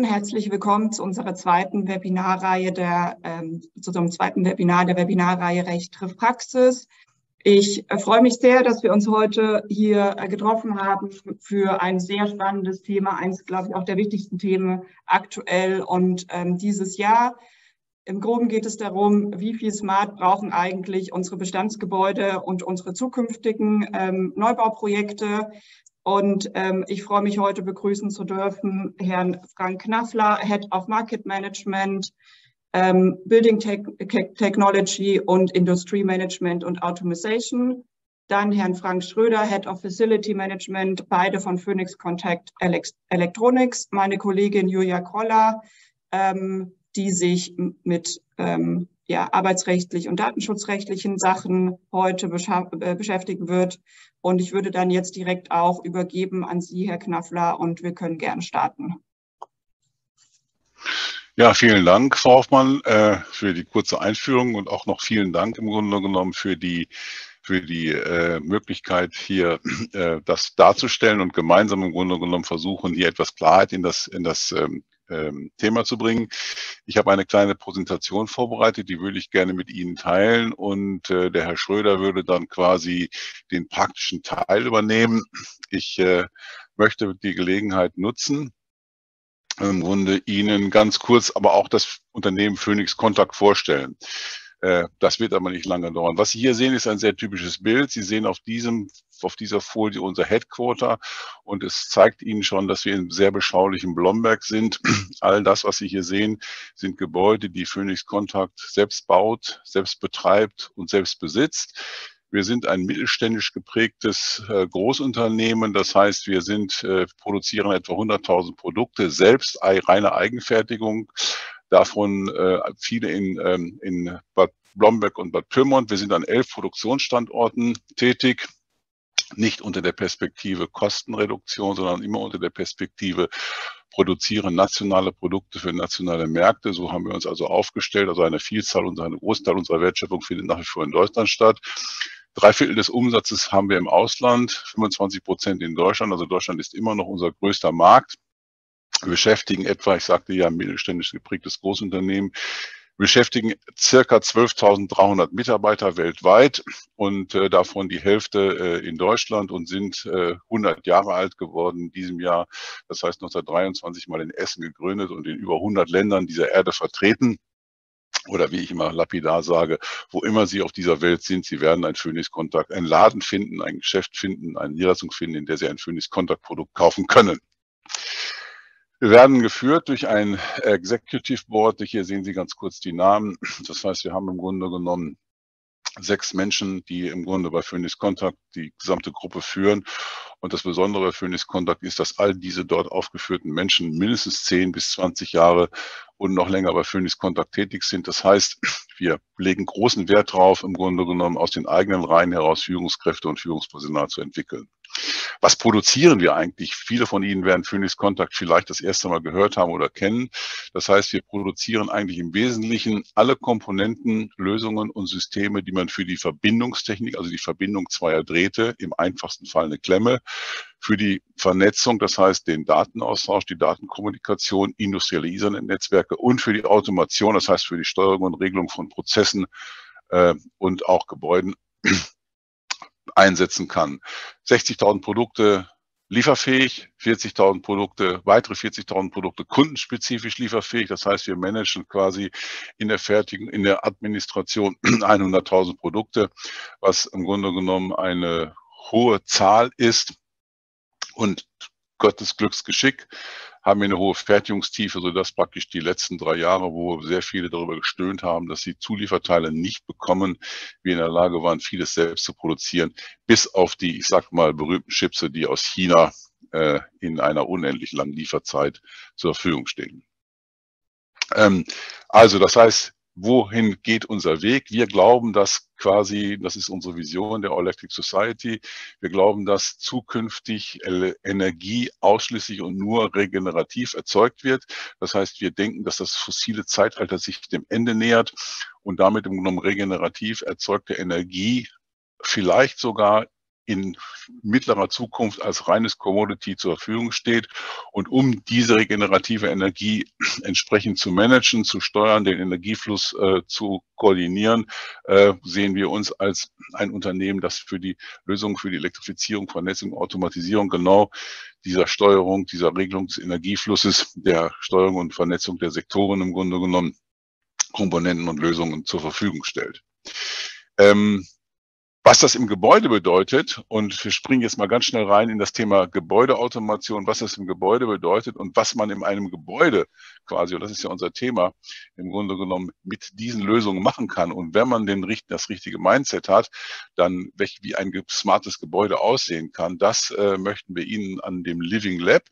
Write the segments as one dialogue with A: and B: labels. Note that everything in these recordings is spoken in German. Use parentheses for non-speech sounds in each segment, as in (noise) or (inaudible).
A: Herzlich willkommen zu unserer zweiten Webinarreihe der, ähm, zu unserem zweiten Webinar der Webinarreihe Recht trifft Praxis. Ich äh, freue mich sehr, dass wir uns heute hier äh, getroffen haben für ein sehr spannendes Thema, eines, glaube ich, auch der wichtigsten Themen aktuell und ähm, dieses Jahr. Im Groben geht es darum, wie viel Smart brauchen eigentlich unsere Bestandsgebäude und unsere zukünftigen ähm, Neubauprojekte. Und ähm, ich freue mich heute begrüßen zu dürfen Herrn Frank Knaffler, Head of Market Management, ähm, Building Tech Technology und Industry Management und Automation. Dann Herrn Frank Schröder, Head of Facility Management, beide von Phoenix Contact Electronics. Meine Kollegin Julia Kroller, ähm, die sich mit ähm, ja, arbeitsrechtlich und datenschutzrechtlichen Sachen heute äh, beschäftigen wird. Und ich würde dann jetzt direkt auch übergeben an Sie, Herr Knaffler, und wir können gern starten.
B: Ja, vielen Dank, Frau Hoffmann, äh, für die kurze Einführung und auch noch vielen Dank im Grunde genommen für die für die äh, Möglichkeit, hier äh, das darzustellen und gemeinsam im Grunde genommen versuchen, hier etwas Klarheit in das, in das ähm, ähm, Thema zu bringen. Ich habe eine kleine Präsentation vorbereitet, die würde ich gerne mit Ihnen teilen und äh, der Herr Schröder würde dann quasi den praktischen Teil übernehmen. Ich äh, möchte die Gelegenheit nutzen, im Grunde Ihnen ganz kurz aber auch das Unternehmen Phoenix Kontakt vorstellen. Äh, das wird aber nicht lange dauern. Was Sie hier sehen, ist ein sehr typisches Bild. Sie sehen auf diesem auf dieser Folie unser Headquarter und es zeigt Ihnen schon, dass wir in sehr beschaulichem Blomberg sind. (clears throat) All das, was Sie hier sehen, sind Gebäude, die Phoenix Contact selbst baut, selbst betreibt und selbst besitzt. Wir sind ein mittelständisch geprägtes äh, Großunternehmen. Das heißt, wir sind, äh, produzieren etwa 100.000 Produkte, selbst reine Eigenfertigung. Davon äh, viele in, ähm, in Bad Blomberg und Bad Pyrmont. Wir sind an elf Produktionsstandorten tätig nicht unter der Perspektive Kostenreduktion, sondern immer unter der Perspektive produzieren nationale Produkte für nationale Märkte. So haben wir uns also aufgestellt. Also eine Vielzahl und eine Großteil unserer Wertschöpfung findet nach wie vor in Deutschland statt. Drei Viertel des Umsatzes haben wir im Ausland, 25 Prozent in Deutschland. Also Deutschland ist immer noch unser größter Markt. Wir beschäftigen etwa, ich sagte ja, ein mittelständisch geprägtes Großunternehmen, beschäftigen circa 12.300 Mitarbeiter weltweit und äh, davon die Hälfte äh, in Deutschland und sind äh, 100 Jahre alt geworden in diesem Jahr. Das heißt 1923 mal in Essen gegründet und in über 100 Ländern dieser Erde vertreten. Oder wie ich immer lapidar sage, wo immer Sie auf dieser Welt sind, Sie werden ein Phoenix-Kontakt, einen Laden finden, ein Geschäft finden, eine Niederlassung finden, in der Sie ein Phoenix-Kontakt-Produkt kaufen können. Wir werden geführt durch ein Executive Board. Hier sehen Sie ganz kurz die Namen. Das heißt, wir haben im Grunde genommen sechs Menschen, die im Grunde bei Phoenix Contact die gesamte Gruppe führen. Und das Besondere bei Phoenix Contact ist, dass all diese dort aufgeführten Menschen mindestens 10 bis 20 Jahre und noch länger bei Phoenix Contact tätig sind. Das heißt, wir legen großen Wert darauf, im Grunde genommen aus den eigenen Reihen heraus Führungskräfte und Führungspersonal zu entwickeln. Was produzieren wir eigentlich? Viele von Ihnen werden Phoenix Contact vielleicht das erste Mal gehört haben oder kennen. Das heißt, wir produzieren eigentlich im Wesentlichen alle Komponenten, Lösungen und Systeme, die man für die Verbindungstechnik, also die Verbindung zweier Drähte, im einfachsten Fall eine Klemme, für die Vernetzung, das heißt den Datenaustausch, die Datenkommunikation, industrielle Ethernet-Netzwerke und für die Automation, das heißt für die Steuerung und Regelung von Prozessen äh, und auch Gebäuden einsetzen kann. 60.000 Produkte lieferfähig, 40.000 Produkte, weitere 40.000 Produkte kundenspezifisch lieferfähig. Das heißt, wir managen quasi in der Fertigung, in der Administration (clears throat) 100.000 Produkte, was im Grunde genommen eine hohe Zahl ist und Gottes Glücksgeschick haben wir eine hohe Fertigungstiefe, sodass praktisch die letzten drei Jahre, wo sehr viele darüber gestöhnt haben, dass sie Zulieferteile nicht bekommen, wir in der Lage waren, vieles selbst zu produzieren, bis auf die, ich sag mal, berühmten Chipse, die aus China äh, in einer unendlich langen Lieferzeit zur Verfügung stehen. Ähm, also das heißt, wohin geht unser Weg? Wir glauben, dass quasi, das ist unsere Vision der All Electric Society, wir glauben, dass zukünftig Energie ausschließlich und nur regenerativ erzeugt wird. Das heißt, wir denken, dass das fossile Zeitalter sich dem Ende nähert und damit im Grunde regenerativ erzeugte Energie vielleicht sogar in mittlerer Zukunft als reines Commodity zur Verfügung steht. Und um diese regenerative Energie (clears throat) entsprechend zu managen, zu steuern, den Energiefluss äh, zu koordinieren, äh, sehen wir uns als ein Unternehmen, das für die Lösung für die Elektrifizierung, Vernetzung, Automatisierung genau dieser Steuerung, dieser Regelung des Energieflusses, der Steuerung und Vernetzung der Sektoren im Grunde genommen Komponenten und Lösungen zur Verfügung stellt. Ähm, was das im Gebäude bedeutet, und wir springen jetzt mal ganz schnell rein in das Thema Gebäudeautomation, was das im Gebäude bedeutet und was man in einem Gebäude quasi, und das ist ja unser Thema, im Grunde genommen mit diesen Lösungen machen kann. Und wenn man den, das richtige Mindset hat, dann wie ein smartes Gebäude aussehen kann, das äh, möchten wir Ihnen an dem Living Lab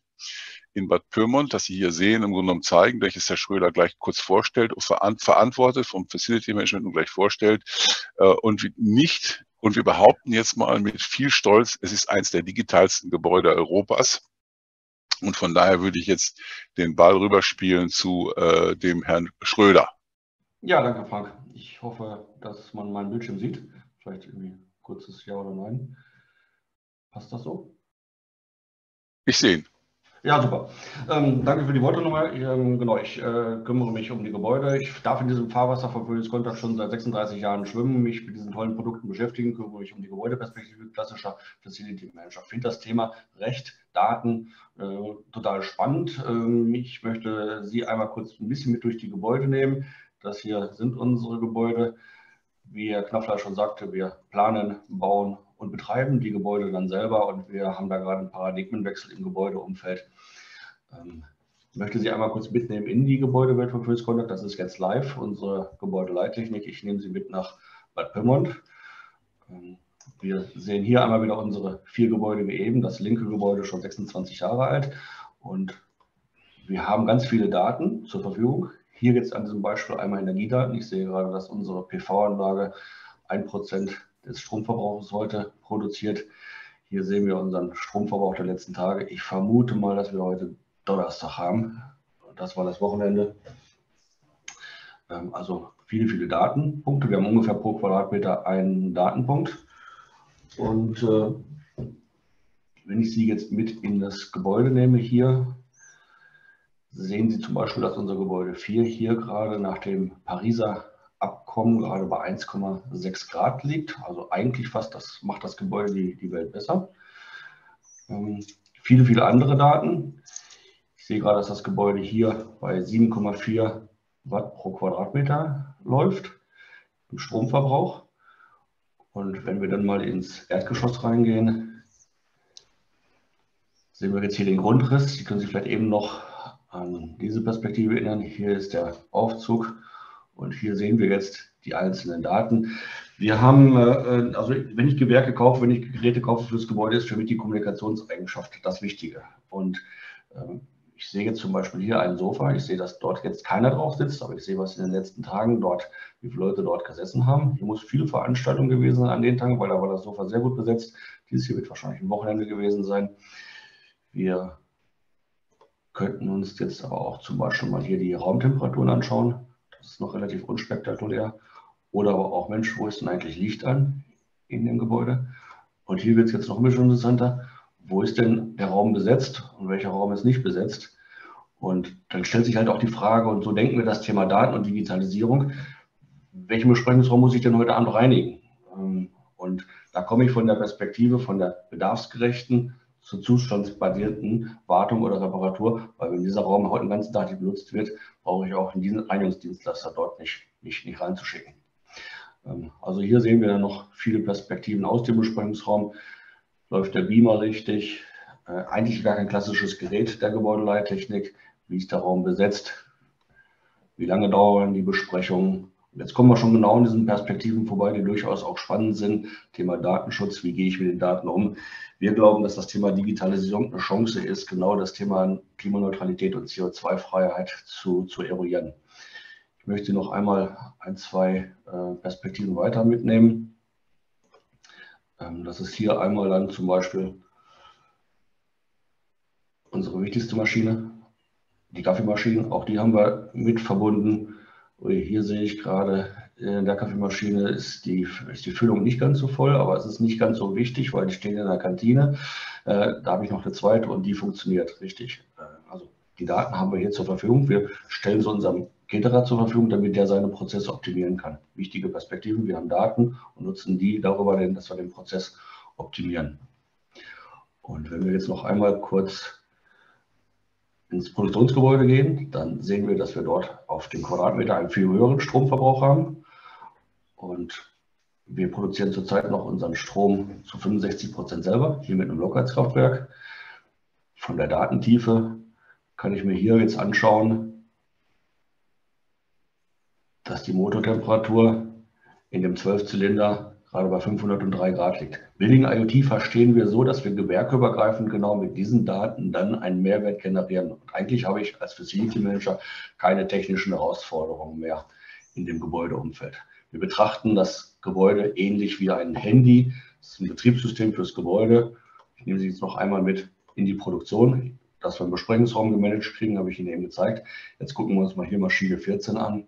B: in Bad Pyrmont, das Sie hier sehen, im Grunde genommen zeigen, welches Herr Schröder gleich kurz vorstellt, verantwortet vom Facility Management und gleich vorstellt äh, und nicht und wir behaupten jetzt mal mit viel Stolz, es ist eines der digitalsten Gebäude Europas. Und von daher würde ich jetzt den Ball rüberspielen zu äh, dem Herrn Schröder.
C: Ja, danke Frank. Ich hoffe, dass man meinen Bildschirm sieht. Vielleicht irgendwie kurzes Ja oder Nein. Passt das so?
B: Ich sehe ihn.
C: Ja, super. Ähm, danke für die Worte nochmal. Ähm, genau, ich äh, kümmere mich um die Gebäude. Ich darf in diesem Fahrwasser von Kontakt schon seit 36 Jahren schwimmen, mich mit diesen tollen Produkten beschäftigen, kümmere mich um die Gebäudeperspektive, klassischer Facility Manager. Ich finde das Thema Recht, Daten äh, total spannend. Ähm, ich möchte Sie einmal kurz ein bisschen mit durch die Gebäude nehmen. Das hier sind unsere Gebäude. Wie Herr Knopfler schon sagte, wir planen, bauen und betreiben die Gebäude dann selber und wir haben da gerade einen Paradigmenwechsel im Gebäudeumfeld. Ähm, ich möchte Sie einmal kurz mitnehmen in die Gebäudewelt von First Contact. Das ist jetzt live, unsere Gebäudeleittechnik. Ich nehme Sie mit nach Bad Pyrmont. Ähm, wir sehen hier einmal wieder unsere vier Gebäude wie eben. Das linke Gebäude schon 26 Jahre alt und wir haben ganz viele Daten zur Verfügung. Hier jetzt an diesem Beispiel einmal Energiedaten. Ich sehe gerade, dass unsere PV-Anlage 1% des Stromverbrauchs heute produziert. Hier sehen wir unseren Stromverbrauch der letzten Tage. Ich vermute mal, dass wir heute Donnerstag haben. Das war das Wochenende. Ähm, also viele, viele Datenpunkte. Wir haben ungefähr pro Quadratmeter einen Datenpunkt. Und äh, wenn ich Sie jetzt mit in das Gebäude nehme, hier sehen Sie zum Beispiel, dass unser Gebäude 4 hier gerade nach dem Pariser Abkommen gerade bei 1,6 Grad liegt. Also eigentlich fast, das macht das Gebäude die, die Welt besser. Ähm, viele, viele andere Daten. Ich sehe gerade, dass das Gebäude hier bei 7,4 Watt pro Quadratmeter läuft im Stromverbrauch. Und wenn wir dann mal ins Erdgeschoss reingehen, sehen wir jetzt hier den Grundriss. Sie können sich vielleicht eben noch an diese Perspektive erinnern. Hier ist der Aufzug und hier sehen wir jetzt die einzelnen Daten. Wir haben, äh, also wenn ich Gewerke kaufe, wenn ich Geräte kaufe fürs Gebäude, ist für mich die Kommunikationseigenschaft das Wichtige. Und ähm, ich sehe jetzt zum Beispiel hier ein Sofa. Ich sehe, dass dort jetzt keiner drauf sitzt, aber ich sehe, was in den letzten Tagen dort, wie viele Leute dort gesessen haben. Hier muss viel Veranstaltung gewesen sein an den Tagen, weil da war das Sofa sehr gut besetzt. Dieses hier wird wahrscheinlich ein Wochenende gewesen sein. Wir könnten uns jetzt aber auch zum Beispiel mal hier die Raumtemperaturen anschauen. Das ist noch relativ unspektakulär. Oder aber auch, Mensch, wo ist denn eigentlich Licht an in dem Gebäude? Und hier wird es jetzt noch ein bisschen interessanter. Wo ist denn der Raum besetzt und welcher Raum ist nicht besetzt? Und dann stellt sich halt auch die Frage, und so denken wir das Thema Daten und Digitalisierung, welchen Besprechungsraum muss ich denn heute Abend reinigen? Ähm, und da komme ich von der Perspektive von der bedarfsgerechten zur zustandsbasierten Wartung oder Reparatur, weil wenn dieser Raum heute den ganzen Tag nicht benutzt wird, brauche ich auch in diesen Reinigungsdienstleister dort nicht, nicht, nicht reinzuschicken. Ähm, also hier sehen wir dann noch viele Perspektiven aus dem Besprechungsraum. Läuft der Beamer richtig? Äh, eigentlich gar kein klassisches Gerät der Gebäudeleittechnik. Wie ist der Raum besetzt? Wie lange dauern die Besprechungen? Jetzt kommen wir schon genau in diesen Perspektiven vorbei, die durchaus auch spannend sind. Thema Datenschutz, wie gehe ich mit den Daten um? Wir glauben, dass das Thema Digitalisierung eine Chance ist, genau das Thema Klimaneutralität und CO2-Freiheit zu, zu eruieren. Ich möchte noch einmal ein, zwei äh, Perspektiven weiter mitnehmen. Ähm, das ist hier einmal dann zum Beispiel unsere wichtigste Maschine, die Kaffeemaschine. Auch die haben wir mit verbunden hier sehe ich gerade in der Kaffeemaschine ist die, ist die Füllung nicht ganz so voll, aber es ist nicht ganz so wichtig, weil die stehen in der Kantine. Äh, da habe ich noch eine zweite und die funktioniert richtig. Äh, also die Daten haben wir hier zur Verfügung. Wir stellen sie unserem Caterer zur Verfügung, damit der seine Prozesse optimieren kann. Wichtige Perspektiven, wir haben Daten und nutzen die darüber, dass wir den Prozess optimieren. Und wenn wir jetzt noch einmal kurz ins Produktionsgebäude gehen, dann sehen wir, dass wir dort auf den Quadratmeter einen viel höheren Stromverbrauch haben. Und wir produzieren zurzeit noch unseren Strom zu 65 Prozent selber, hier mit einem Lockheitskraftwerk. Von der Datentiefe kann ich mir hier jetzt anschauen, dass die Motortemperatur in dem 12-Zylinder gerade bei 503 Grad liegt. Building IoT verstehen wir so, dass wir gewerkeübergreifend genau mit diesen Daten dann einen Mehrwert generieren. Und eigentlich habe ich als Facility Manager keine technischen Herausforderungen mehr in dem Gebäudeumfeld. Wir betrachten das Gebäude ähnlich wie ein Handy. Das ist ein Betriebssystem fürs Gebäude. Ich nehme Sie jetzt noch einmal mit in die Produktion. Das wir im Besprechungsraum gemanagt kriegen, habe ich Ihnen eben gezeigt. Jetzt gucken wir uns mal hier Maschine 14 an.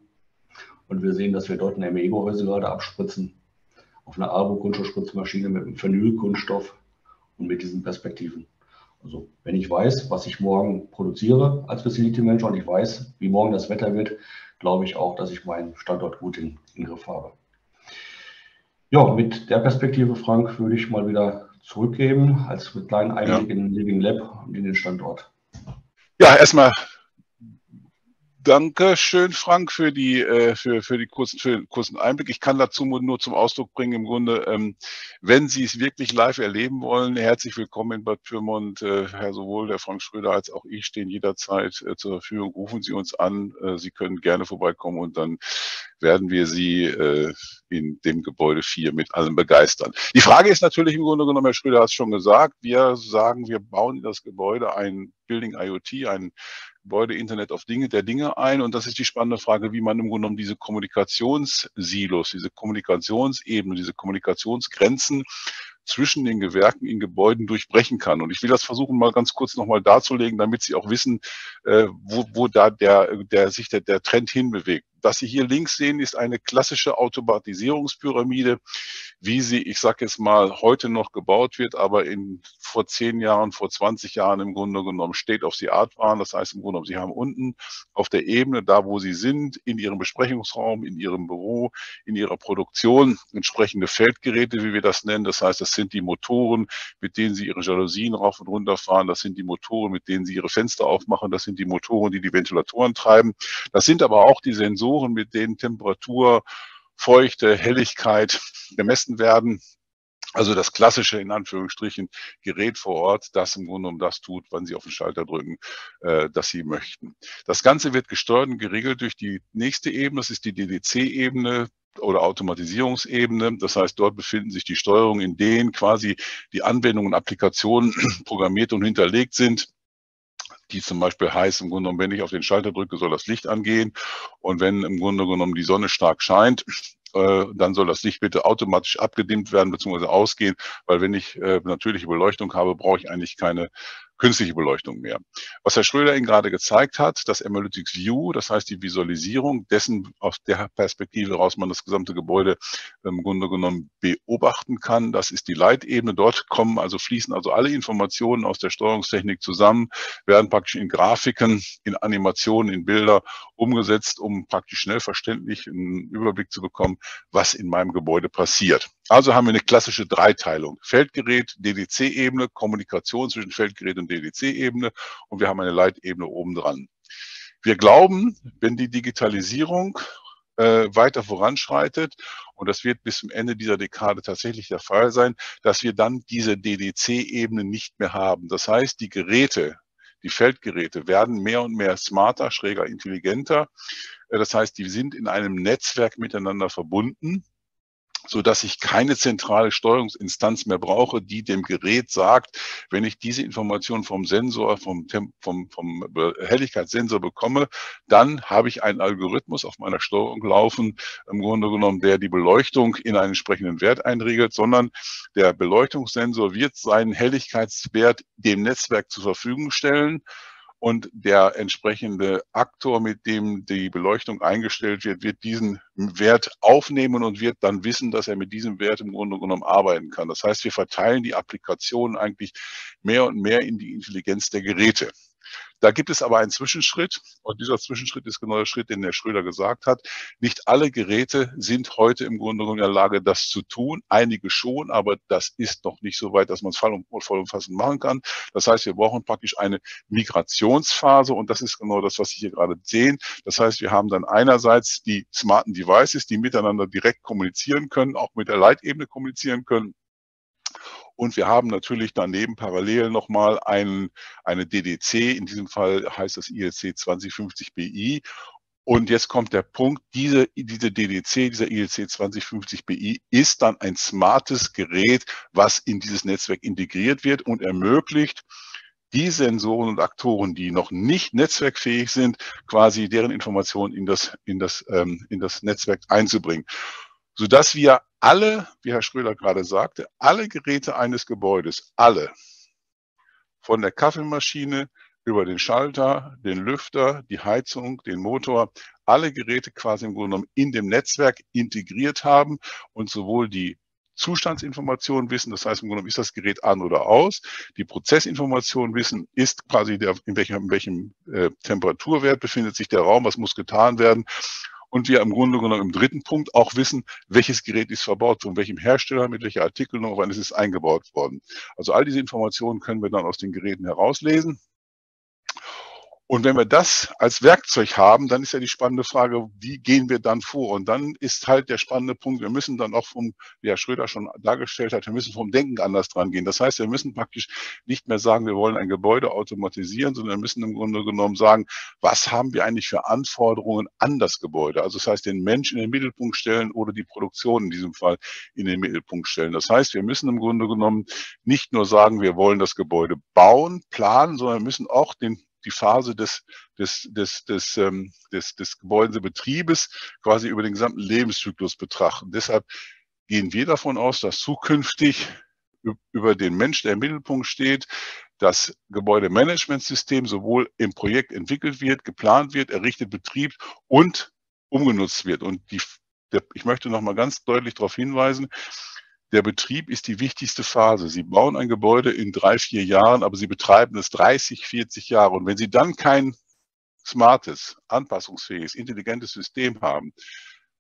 C: Und wir sehen, dass wir dort eine MEGO-Häuse gerade abspritzen auf einer Arbo-Kunststoffspritzmaschine mit einem Phenylkunststoff und mit diesen Perspektiven. Also wenn ich weiß, was ich morgen produziere als Facility Manager und ich weiß, wie morgen das Wetter wird, glaube ich auch, dass ich meinen Standort gut in, in Griff habe. Ja, mit der Perspektive, Frank, würde ich mal wieder zurückgeben, als mit kleinen Einblick ja. in den Living Lab und in den Standort.
B: Ja, erstmal Danke schön, Frank, für die, äh, für, für die kurzen, für den kurzen Einblick. Ich kann dazu nur zum Ausdruck bringen, im Grunde, ähm, wenn Sie es wirklich live erleben wollen, herzlich willkommen in Bad Pyrmont. Äh, Herr sowohl der Frank Schröder als auch ich stehen jederzeit äh, zur Verfügung. Rufen Sie uns an. Sie können gerne vorbeikommen und dann werden wir Sie in dem Gebäude 4 mit allem begeistern. Die Frage ist natürlich im Grunde genommen, Herr Schröder hat es schon gesagt, wir sagen, wir bauen in das Gebäude ein Building IoT, ein Gebäude Internet of Dinge, der Dinge ein. Und das ist die spannende Frage, wie man im Grunde genommen diese Kommunikationssilos, diese Kommunikationsebene, diese Kommunikationsgrenzen zwischen den Gewerken in Gebäuden durchbrechen kann. Und ich will das versuchen, mal ganz kurz nochmal darzulegen, damit Sie auch wissen, äh, wo, wo da der, der sich der, der Trend hinbewegt. Was Sie hier links sehen, ist eine klassische Automatisierungspyramide, wie sie, ich sage jetzt mal, heute noch gebaut wird, aber in vor zehn Jahren, vor 20 Jahren im Grunde genommen State of the Art waren. Das heißt im Grunde genommen, Sie haben unten auf der Ebene, da wo Sie sind, in Ihrem Besprechungsraum, in Ihrem Büro, in Ihrer Produktion entsprechende Feldgeräte, wie wir das nennen. Das heißt, das sind die Motoren, mit denen Sie Ihre Jalousien rauf und runter fahren. Das sind die Motoren, mit denen Sie Ihre Fenster aufmachen. Das sind die Motoren, die die Ventilatoren treiben. Das sind aber auch die Sensoren, Sensoren, mit denen Temperatur, Feuchte, Helligkeit gemessen werden. Also das klassische, in Anführungsstrichen, Gerät vor Ort, das im Grunde um das tut, wann Sie auf den Schalter drücken, äh, das Sie möchten. Das Ganze wird gesteuert und geregelt durch die nächste Ebene, das ist die DDC-Ebene oder Automatisierungsebene. Das heißt, dort befinden sich die Steuerungen, in denen quasi die Anwendungen und Applikationen (clears throat) programmiert und hinterlegt sind die zum Beispiel heißt, im Grunde genommen, wenn ich auf den Schalter drücke, soll das Licht angehen. Und wenn im Grunde genommen die Sonne stark scheint, äh, dann soll das Licht bitte automatisch abgedimmt werden bzw. ausgehen, weil wenn ich äh, natürliche Beleuchtung habe, brauche ich eigentlich keine künstliche Beleuchtung mehr. Was Herr Schröder Ihnen gerade gezeigt hat, das Analytics View, das heißt die Visualisierung dessen, aus der Perspektive heraus man das gesamte Gebäude im Grunde genommen beobachten kann, das ist die Leitebene. Dort kommen also, fließen also alle Informationen aus der Steuerungstechnik zusammen, werden praktisch in Grafiken, in Animationen, in Bilder umgesetzt, um praktisch schnell verständlich einen Überblick zu bekommen, was in meinem Gebäude passiert. Also haben wir eine klassische Dreiteilung. Feldgerät, DDC-Ebene, Kommunikation zwischen Feldgerät und DDC-Ebene und wir haben eine Leitebene obendran. Wir glauben, wenn die Digitalisierung äh, weiter voranschreitet, und das wird bis zum Ende dieser Dekade tatsächlich der Fall sein, dass wir dann diese DDC-Ebene nicht mehr haben. Das heißt, die Geräte, die Feldgeräte werden mehr und mehr smarter, schräger, intelligenter. Äh, das heißt, die sind in einem Netzwerk miteinander verbunden so dass ich keine zentrale Steuerungsinstanz mehr brauche, die dem Gerät sagt, wenn ich diese Information vom Sensor, vom, vom, vom Helligkeitssensor bekomme, dann habe ich einen Algorithmus auf meiner Steuerung laufen, im Grunde genommen, der die Beleuchtung in einen entsprechenden Wert einregelt, sondern der Beleuchtungssensor wird seinen Helligkeitswert dem Netzwerk zur Verfügung stellen und der entsprechende Aktor, mit dem die Beleuchtung eingestellt wird, wird diesen Wert aufnehmen und wird dann wissen, dass er mit diesem Wert im Grunde genommen arbeiten kann. Das heißt, wir verteilen die Applikationen eigentlich mehr und mehr in die Intelligenz der Geräte. Da gibt es aber einen Zwischenschritt und dieser Zwischenschritt ist genau der Schritt, den der Schröder gesagt hat. Nicht alle Geräte sind heute im Grunde genommen in der Lage, das zu tun. Einige schon, aber das ist noch nicht so weit, dass man es vollumfassend machen kann. Das heißt, wir brauchen praktisch eine Migrationsphase und das ist genau das, was Sie hier gerade sehen. Das heißt, wir haben dann einerseits die smarten Devices, die miteinander direkt kommunizieren können, auch mit der Leitebene kommunizieren können. Und wir haben natürlich daneben parallel nochmal ein, eine DDC, in diesem Fall heißt das ILC 2050 BI. Und jetzt kommt der Punkt, diese, diese DDC, dieser ILC 2050 BI ist dann ein smartes Gerät, was in dieses Netzwerk integriert wird und ermöglicht, die Sensoren und Aktoren, die noch nicht netzwerkfähig sind, quasi deren Informationen in das, in das, ähm, in das Netzwerk einzubringen sodass wir alle, wie Herr Schröder gerade sagte, alle Geräte eines Gebäudes, alle, von der Kaffeemaschine über den Schalter, den Lüfter, die Heizung, den Motor, alle Geräte quasi im Grunde genommen in dem Netzwerk integriert haben und sowohl die Zustandsinformationen wissen, das heißt im Grunde genommen ist das Gerät an oder aus, die Prozessinformationen wissen, ist quasi der, in welchem, in welchem äh, Temperaturwert befindet sich der Raum, was muss getan werden und wir im Grunde genommen im dritten Punkt auch wissen, welches Gerät ist verbaut, von welchem Hersteller, mit welcher Artikelnummer, wann ist es eingebaut worden. Also all diese Informationen können wir dann aus den Geräten herauslesen. Und wenn wir das als Werkzeug haben, dann ist ja die spannende Frage, wie gehen wir dann vor? Und dann ist halt der spannende Punkt, wir müssen dann auch vom, wie Herr Schröder schon dargestellt hat, wir müssen vom Denken anders dran gehen. Das heißt, wir müssen praktisch nicht mehr sagen, wir wollen ein Gebäude automatisieren, sondern wir müssen im Grunde genommen sagen, was haben wir eigentlich für Anforderungen an das Gebäude? Also das heißt, den Menschen in den Mittelpunkt stellen oder die Produktion in diesem Fall in den Mittelpunkt stellen. Das heißt, wir müssen im Grunde genommen nicht nur sagen, wir wollen das Gebäude bauen, planen, sondern wir müssen auch den die Phase des, des, des, des, ähm, des, des Gebäudebetriebes quasi über den gesamten Lebenszyklus betrachten. Deshalb gehen wir davon aus, dass zukünftig über den Mensch, der im Mittelpunkt steht, das Gebäudemanagementsystem sowohl im Projekt entwickelt wird, geplant wird, errichtet, betrieben und umgenutzt wird. Und die, der, ich möchte noch mal ganz deutlich darauf hinweisen, der Betrieb ist die wichtigste Phase. Sie bauen ein Gebäude in drei, vier Jahren, aber Sie betreiben es 30, 40 Jahre. Und wenn Sie dann kein smartes, anpassungsfähiges, intelligentes System haben,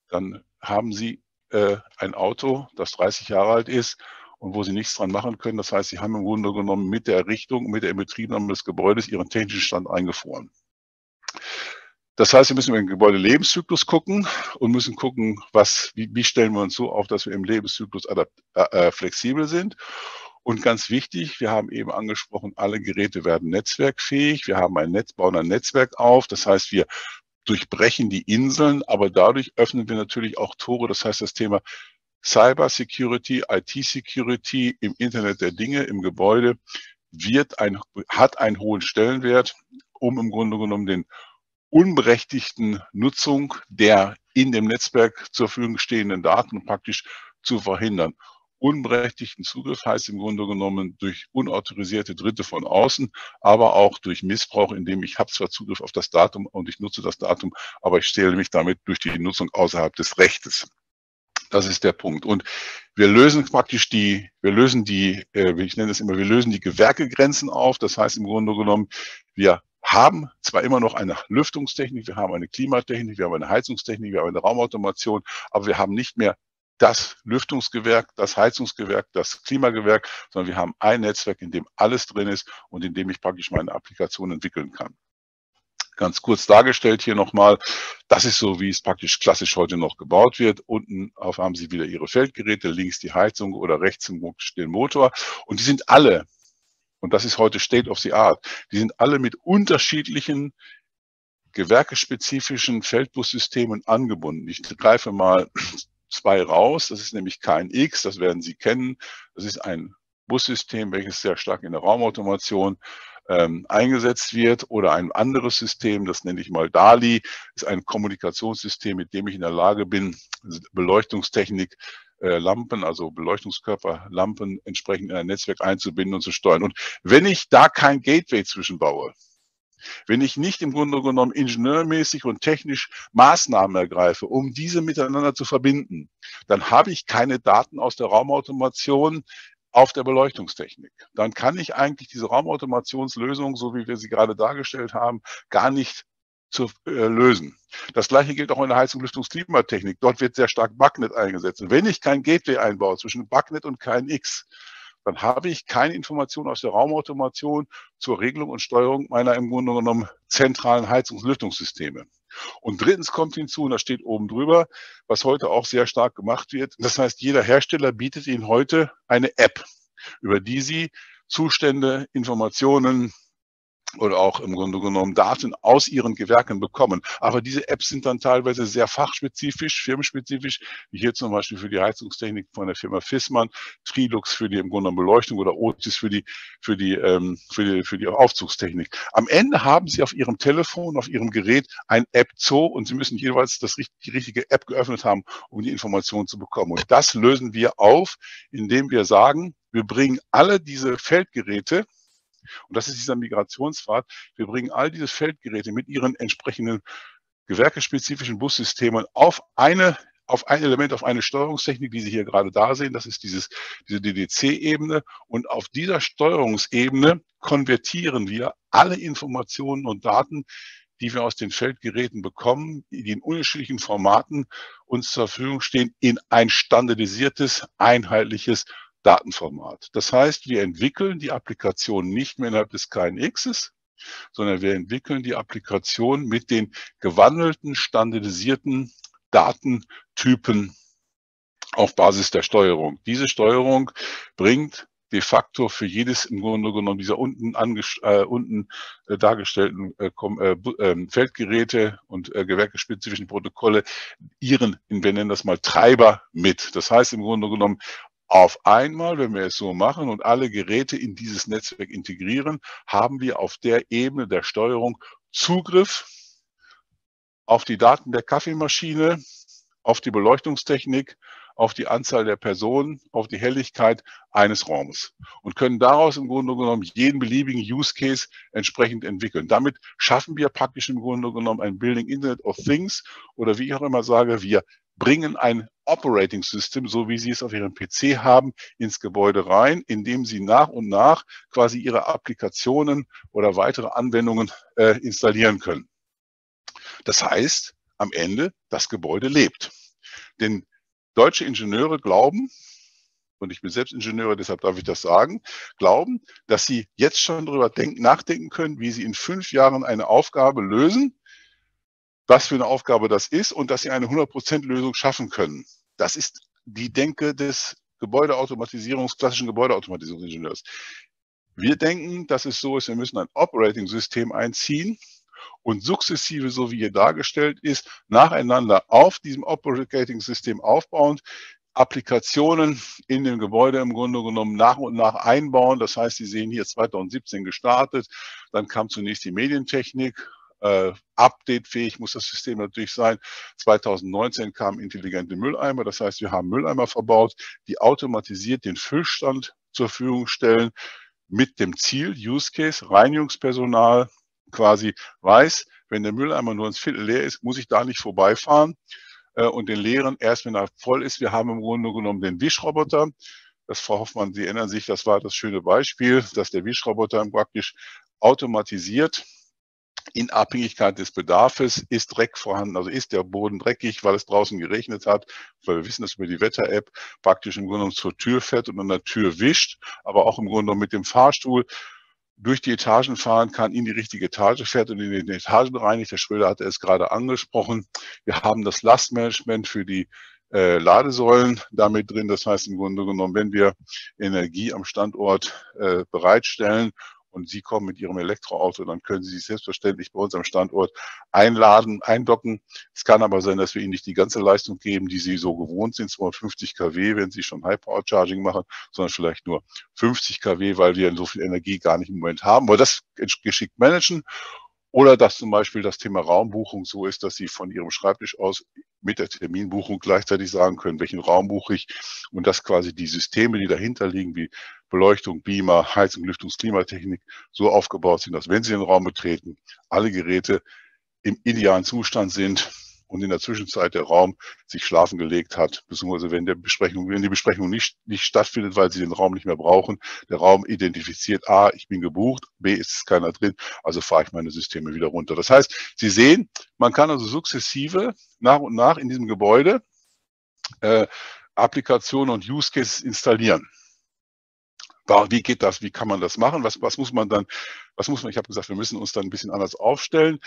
B: dann haben Sie äh, ein Auto, das 30 Jahre alt ist und wo Sie nichts dran machen können. Das heißt, Sie haben im Grunde genommen mit der Errichtung, mit der Inbetriebnahme des Gebäudes Ihren technischen Stand eingefroren. Das heißt, wir müssen über den Gebäudelebenszyklus gucken und müssen gucken, was, wie, wie stellen wir uns so auf, dass wir im Lebenszyklus adapt, äh, äh, flexibel sind. Und ganz wichtig, wir haben eben angesprochen, alle Geräte werden netzwerkfähig. Wir haben ein Netz, bauen ein Netzwerk auf. Das heißt, wir durchbrechen die Inseln, aber dadurch öffnen wir natürlich auch Tore. Das heißt, das Thema Cyber Security, IT Security im Internet der Dinge, im Gebäude wird ein, hat einen hohen Stellenwert, um im Grunde genommen den unberechtigten Nutzung der in dem Netzwerk zur Verfügung stehenden Daten praktisch zu verhindern. Unberechtigten Zugriff heißt im Grunde genommen durch unautorisierte Dritte von außen, aber auch durch Missbrauch, indem ich habe zwar Zugriff auf das Datum und ich nutze das Datum, aber ich stelle mich damit durch die Nutzung außerhalb des Rechtes. Das ist der Punkt. Und wir lösen praktisch die, wir lösen die, äh, ich nenne es immer, wir lösen die Gewerkegrenzen auf. Das heißt im Grunde genommen, wir haben zwar immer noch eine Lüftungstechnik, wir haben eine Klimatechnik, wir haben eine Heizungstechnik, wir haben eine Raumautomation, aber wir haben nicht mehr das Lüftungsgewerk, das Heizungsgewerk, das Klimagewerk, sondern wir haben ein Netzwerk, in dem alles drin ist und in dem ich praktisch meine Applikation entwickeln kann. Ganz kurz dargestellt hier nochmal, das ist so, wie es praktisch klassisch heute noch gebaut wird. Unten auf haben Sie wieder Ihre Feldgeräte, links die Heizung oder rechts den Motor. Und die sind alle und das ist heute State of the Art, die sind alle mit unterschiedlichen gewerkespezifischen Feldbussystemen angebunden. Ich greife mal (clears throat) zwei raus. Das ist nämlich KNX, das werden Sie kennen. Das ist ein Bussystem, welches sehr stark in der Raumautomation ähm, eingesetzt wird oder ein anderes System, das nenne ich mal DALI, ist ein Kommunikationssystem, mit dem ich in der Lage bin, Beleuchtungstechnik Lampen, also Beleuchtungskörper, Lampen entsprechend in ein Netzwerk einzubinden und zu steuern. Und wenn ich da kein Gateway zwischenbaue, wenn ich nicht im Grunde genommen ingenieurmäßig und technisch Maßnahmen ergreife, um diese miteinander zu verbinden, dann habe ich keine Daten aus der Raumautomation auf der Beleuchtungstechnik. Dann kann ich eigentlich diese Raumautomationslösung, so wie wir sie gerade dargestellt haben, gar nicht zu äh, lösen. Das gleiche gilt auch in der Heizung, Lüftungs, Klimatechnik. Dort wird sehr stark BACnet eingesetzt. Und wenn ich kein Gateway einbaue zwischen BACnet und KNX, dann habe ich keine Information aus der Raumautomation zur Regelung und Steuerung meiner im Grunde genommen zentralen Heizungs- und Lüftungssysteme. Und drittens kommt hinzu, und das steht oben drüber, was heute auch sehr stark gemacht wird. Das heißt, jeder Hersteller bietet Ihnen heute eine App, über die Sie Zustände, Informationen, oder auch im Grunde genommen Daten aus ihren Gewerken bekommen. Aber diese Apps sind dann teilweise sehr fachspezifisch, firmenspezifisch, wie hier zum Beispiel für die Heizungstechnik von der Firma Fissmann, Trilux für die im Grunde genommen Beleuchtung oder Otis für die, für die, ähm, für die, für die Aufzugstechnik. Am Ende haben Sie auf Ihrem Telefon, auf Ihrem Gerät ein App Zoo und Sie müssen jeweils das, die richtige App geöffnet haben, um die Informationen zu bekommen. Und das lösen wir auf, indem wir sagen, wir bringen alle diese Feldgeräte, und das ist dieser Migrationspfad. Wir bringen all diese Feldgeräte mit ihren entsprechenden gewerkespezifischen Bussystemen auf eine auf ein Element, auf eine Steuerungstechnik, die Sie hier gerade da sehen. Das ist dieses, diese DDC-Ebene. Und auf dieser Steuerungsebene konvertieren wir alle Informationen und Daten, die wir aus den Feldgeräten bekommen, die in unterschiedlichen Formaten uns zur Verfügung stehen, in ein standardisiertes, einheitliches Datenformat. Das heißt, wir entwickeln die Applikation nicht mehr innerhalb des KNXs, sondern wir entwickeln die Applikation mit den gewandelten, standardisierten Datentypen auf Basis der Steuerung. Diese Steuerung bringt de facto für jedes im Grunde genommen dieser unten, äh, unten äh, dargestellten äh, äh, ähm, Feldgeräte und äh, gewerkespezifischen Protokolle ihren, wir nennen das mal Treiber mit. Das heißt im Grunde genommen, auf einmal, wenn wir es so machen und alle Geräte in dieses Netzwerk integrieren, haben wir auf der Ebene der Steuerung Zugriff auf die Daten der Kaffeemaschine, auf die Beleuchtungstechnik, auf die Anzahl der Personen, auf die Helligkeit eines Raumes und können daraus im Grunde genommen jeden beliebigen Use Case entsprechend entwickeln. Damit schaffen wir praktisch im Grunde genommen ein Building Internet of Things oder wie ich auch immer sage, wir bringen ein Operating System, so wie Sie es auf Ihrem PC haben, ins Gebäude rein, indem Sie nach und nach quasi Ihre Applikationen oder weitere Anwendungen äh, installieren können. Das heißt, am Ende, das Gebäude lebt. Denn deutsche Ingenieure glauben, und ich bin selbst Ingenieur, deshalb darf ich das sagen, glauben, dass sie jetzt schon darüber denken, nachdenken können, wie sie in fünf Jahren eine Aufgabe lösen, was für eine Aufgabe das ist und dass sie eine 100%-Lösung schaffen können. Das ist die Denke des Gebäudeautomatisierungs, klassischen Gebäudeautomatisierungsingenieurs. Wir denken, dass es so ist, wir müssen ein Operating-System einziehen und sukzessive, so wie hier dargestellt ist, nacheinander auf diesem Operating-System aufbauend Applikationen in dem Gebäude im Grunde genommen nach und nach einbauen. Das heißt, Sie sehen hier 2017 gestartet, dann kam zunächst die Medientechnik, äh, updatefähig muss das System natürlich sein. 2019 kamen intelligente Mülleimer, das heißt, wir haben Mülleimer verbaut, die automatisiert den Füllstand zur Verfügung stellen mit dem Ziel, Use Case, Reinigungspersonal quasi weiß, wenn der Mülleimer nur ins Viertel leer ist, muss ich da nicht vorbeifahren äh, und den leeren erst, wenn er voll ist. Wir haben im Grunde genommen den Wischroboter. Das, Frau Hoffmann, Sie erinnern sich, das war das schöne Beispiel, dass der Wischroboter praktisch automatisiert in Abhängigkeit des Bedarfs ist Dreck vorhanden, also ist der Boden dreckig, weil es draußen geregnet hat, weil wir wissen, dass über die Wetter-App praktisch im Grunde zur Tür fährt und an der Tür wischt, aber auch im Grunde mit dem Fahrstuhl durch die Etagen fahren kann, in die richtige Etage fährt und in den Etagen reinigt. Der Schröder hatte es gerade angesprochen. Wir haben das Lastmanagement für die äh, Ladesäulen damit drin. Das heißt im Grunde genommen, wenn wir Energie am Standort äh, bereitstellen und Sie kommen mit Ihrem Elektroauto, dann können Sie sich selbstverständlich bei uns am Standort einladen, eindocken. Es kann aber sein, dass wir Ihnen nicht die ganze Leistung geben, die Sie so gewohnt sind, 250 kW, wenn Sie schon High-Power-Charging machen, sondern vielleicht nur 50 kW, weil wir so viel Energie gar nicht im Moment haben. Aber das geschickt managen oder dass zum Beispiel das Thema Raumbuchung so ist, dass Sie von Ihrem Schreibtisch aus mit der Terminbuchung gleichzeitig sagen können, welchen Raum buche ich. Und dass quasi die Systeme, die dahinter liegen, wie Beleuchtung, Beamer, Heizung, Lüftungs, Klimatechnik so aufgebaut sind, dass wenn Sie den Raum betreten, alle Geräte im idealen Zustand sind und in der Zwischenzeit der Raum sich schlafen gelegt hat, beziehungsweise wenn, der Besprechung, wenn die Besprechung nicht, nicht stattfindet, weil Sie den Raum nicht mehr brauchen, der Raum identifiziert, A, ich bin gebucht, B, ist keiner drin, also fahre ich meine Systeme wieder runter. Das heißt, Sie sehen, man kann also sukzessive nach und nach in diesem Gebäude äh, Applikationen und Use Cases installieren. Wie geht das? Wie kann man das machen? Was, was muss man dann, was muss man, ich habe gesagt, wir müssen uns dann ein bisschen anders aufstellen.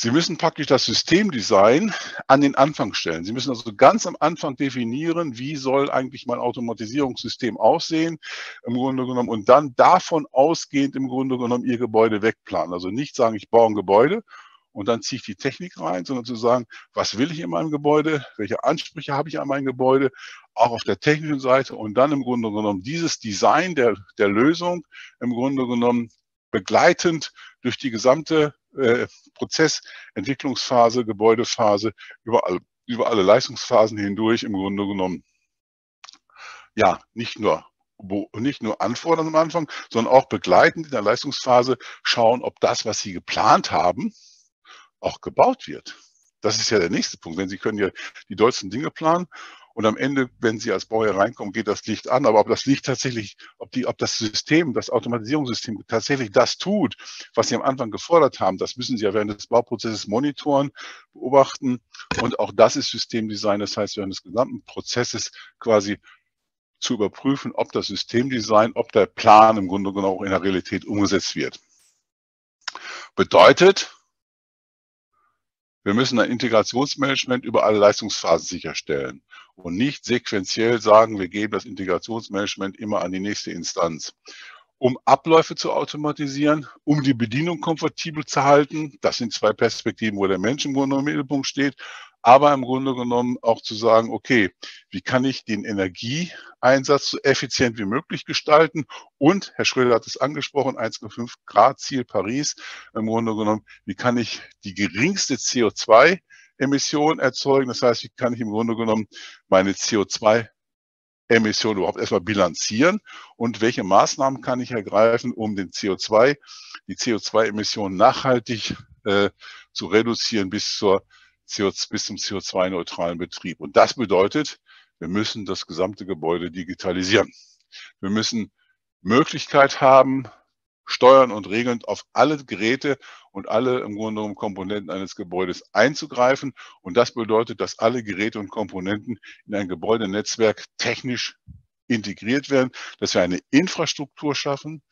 B: Sie müssen praktisch das Systemdesign an den Anfang stellen. Sie müssen also ganz am Anfang definieren, wie soll eigentlich mein Automatisierungssystem aussehen, im Grunde genommen, und dann davon ausgehend im Grunde genommen Ihr Gebäude wegplanen. Also nicht sagen, ich baue ein Gebäude und dann ziehe ich die Technik rein, sondern zu sagen, was will ich in meinem Gebäude, welche Ansprüche habe ich an mein Gebäude, auch auf der technischen Seite und dann im Grunde genommen dieses Design der, der Lösung im Grunde genommen begleitend durch die gesamte äh, Prozessentwicklungsphase, Gebäudephase, überall, über alle Leistungsphasen hindurch im Grunde genommen, ja, nicht nur nicht nur anfordern am Anfang, sondern auch begleitend in der Leistungsphase schauen, ob das, was Sie geplant haben, auch gebaut wird. Das ist ja der nächste Punkt. Wenn Sie können ja die dollsten Dinge planen und am Ende, wenn Sie als Bauherr reinkommen, geht das Licht an. Aber ob das Licht tatsächlich, ob, die, ob das System, das Automatisierungssystem tatsächlich das tut, was Sie am Anfang gefordert haben, das müssen Sie ja während des Bauprozesses monitoren, beobachten. Und auch das ist Systemdesign. Das heißt, während des gesamten Prozesses quasi zu überprüfen, ob das Systemdesign, ob der Plan im Grunde genommen auch in der Realität umgesetzt wird. Bedeutet, wir müssen ein Integrationsmanagement über alle Leistungsphasen sicherstellen und nicht sequenziell sagen, wir geben das Integrationsmanagement immer an die nächste Instanz. Um Abläufe zu automatisieren, um die Bedienung komfortabel zu halten, das sind zwei Perspektiven, wo der Mensch im Grunde im Mittelpunkt steht, aber im Grunde genommen auch zu sagen, okay, wie kann ich den Energieeinsatz so effizient wie möglich gestalten? Und, Herr Schröder hat es angesprochen, 1,5 Grad Ziel Paris, im Grunde genommen, wie kann ich die geringste CO2 Emission erzeugen? Das heißt, wie kann ich im Grunde genommen meine CO2 Emissionen überhaupt erstmal bilanzieren und welche Maßnahmen kann ich ergreifen, um den CO2, die CO2-Emissionen nachhaltig äh, zu reduzieren bis zur CO, bis zum CO2-neutralen Betrieb. Und das bedeutet, wir müssen das gesamte Gebäude digitalisieren. Wir müssen Möglichkeit haben, steuern und regeln auf alle Geräte und alle im Grunde genommen Komponenten eines Gebäudes einzugreifen. Und das bedeutet, dass alle Geräte und Komponenten in ein Gebäudenetzwerk technisch integriert werden, dass wir eine Infrastruktur schaffen,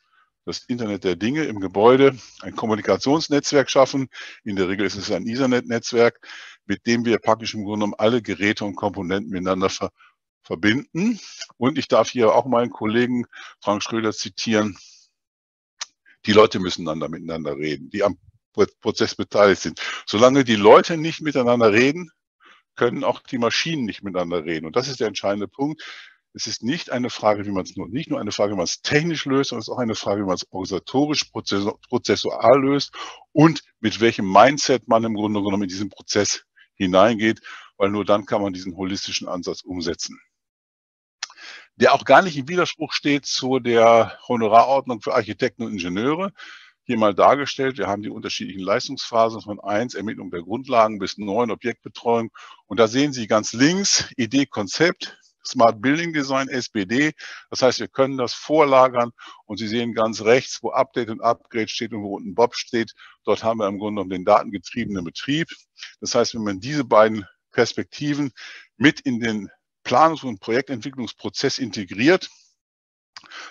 B: das Internet der Dinge im Gebäude, ein Kommunikationsnetzwerk schaffen. In der Regel ist es ein Ethernet-Netzwerk, mit dem wir praktisch im Grunde genommen alle Geräte und Komponenten miteinander ver verbinden. Und ich darf hier auch meinen Kollegen Frank Schröder zitieren. Die Leute müssen dann miteinander reden, die am Prozess beteiligt sind. Solange die Leute nicht miteinander reden, können auch die Maschinen nicht miteinander reden. Und das ist der entscheidende Punkt. Es ist nicht eine Frage, wie man es nur, nicht nur eine Frage, wie man es technisch löst, sondern es ist auch eine Frage, wie man es organisatorisch, prozessual löst und mit welchem Mindset man im Grunde genommen in diesen Prozess hineingeht, weil nur dann kann man diesen holistischen Ansatz umsetzen. Der auch gar nicht im Widerspruch steht zu der Honorarordnung für Architekten und Ingenieure. Hier mal dargestellt, wir haben die unterschiedlichen Leistungsphasen von eins Ermittlung der Grundlagen bis neun Objektbetreuung. Und da sehen Sie ganz links Idee, Konzept, Smart Building Design, SPD. Das heißt, wir können das vorlagern und Sie sehen ganz rechts, wo Update und Upgrade steht und wo unten Bob steht. Dort haben wir im Grunde genommen den datengetriebenen Betrieb. Das heißt, wenn man diese beiden Perspektiven mit in den Planungs- und Projektentwicklungsprozess integriert,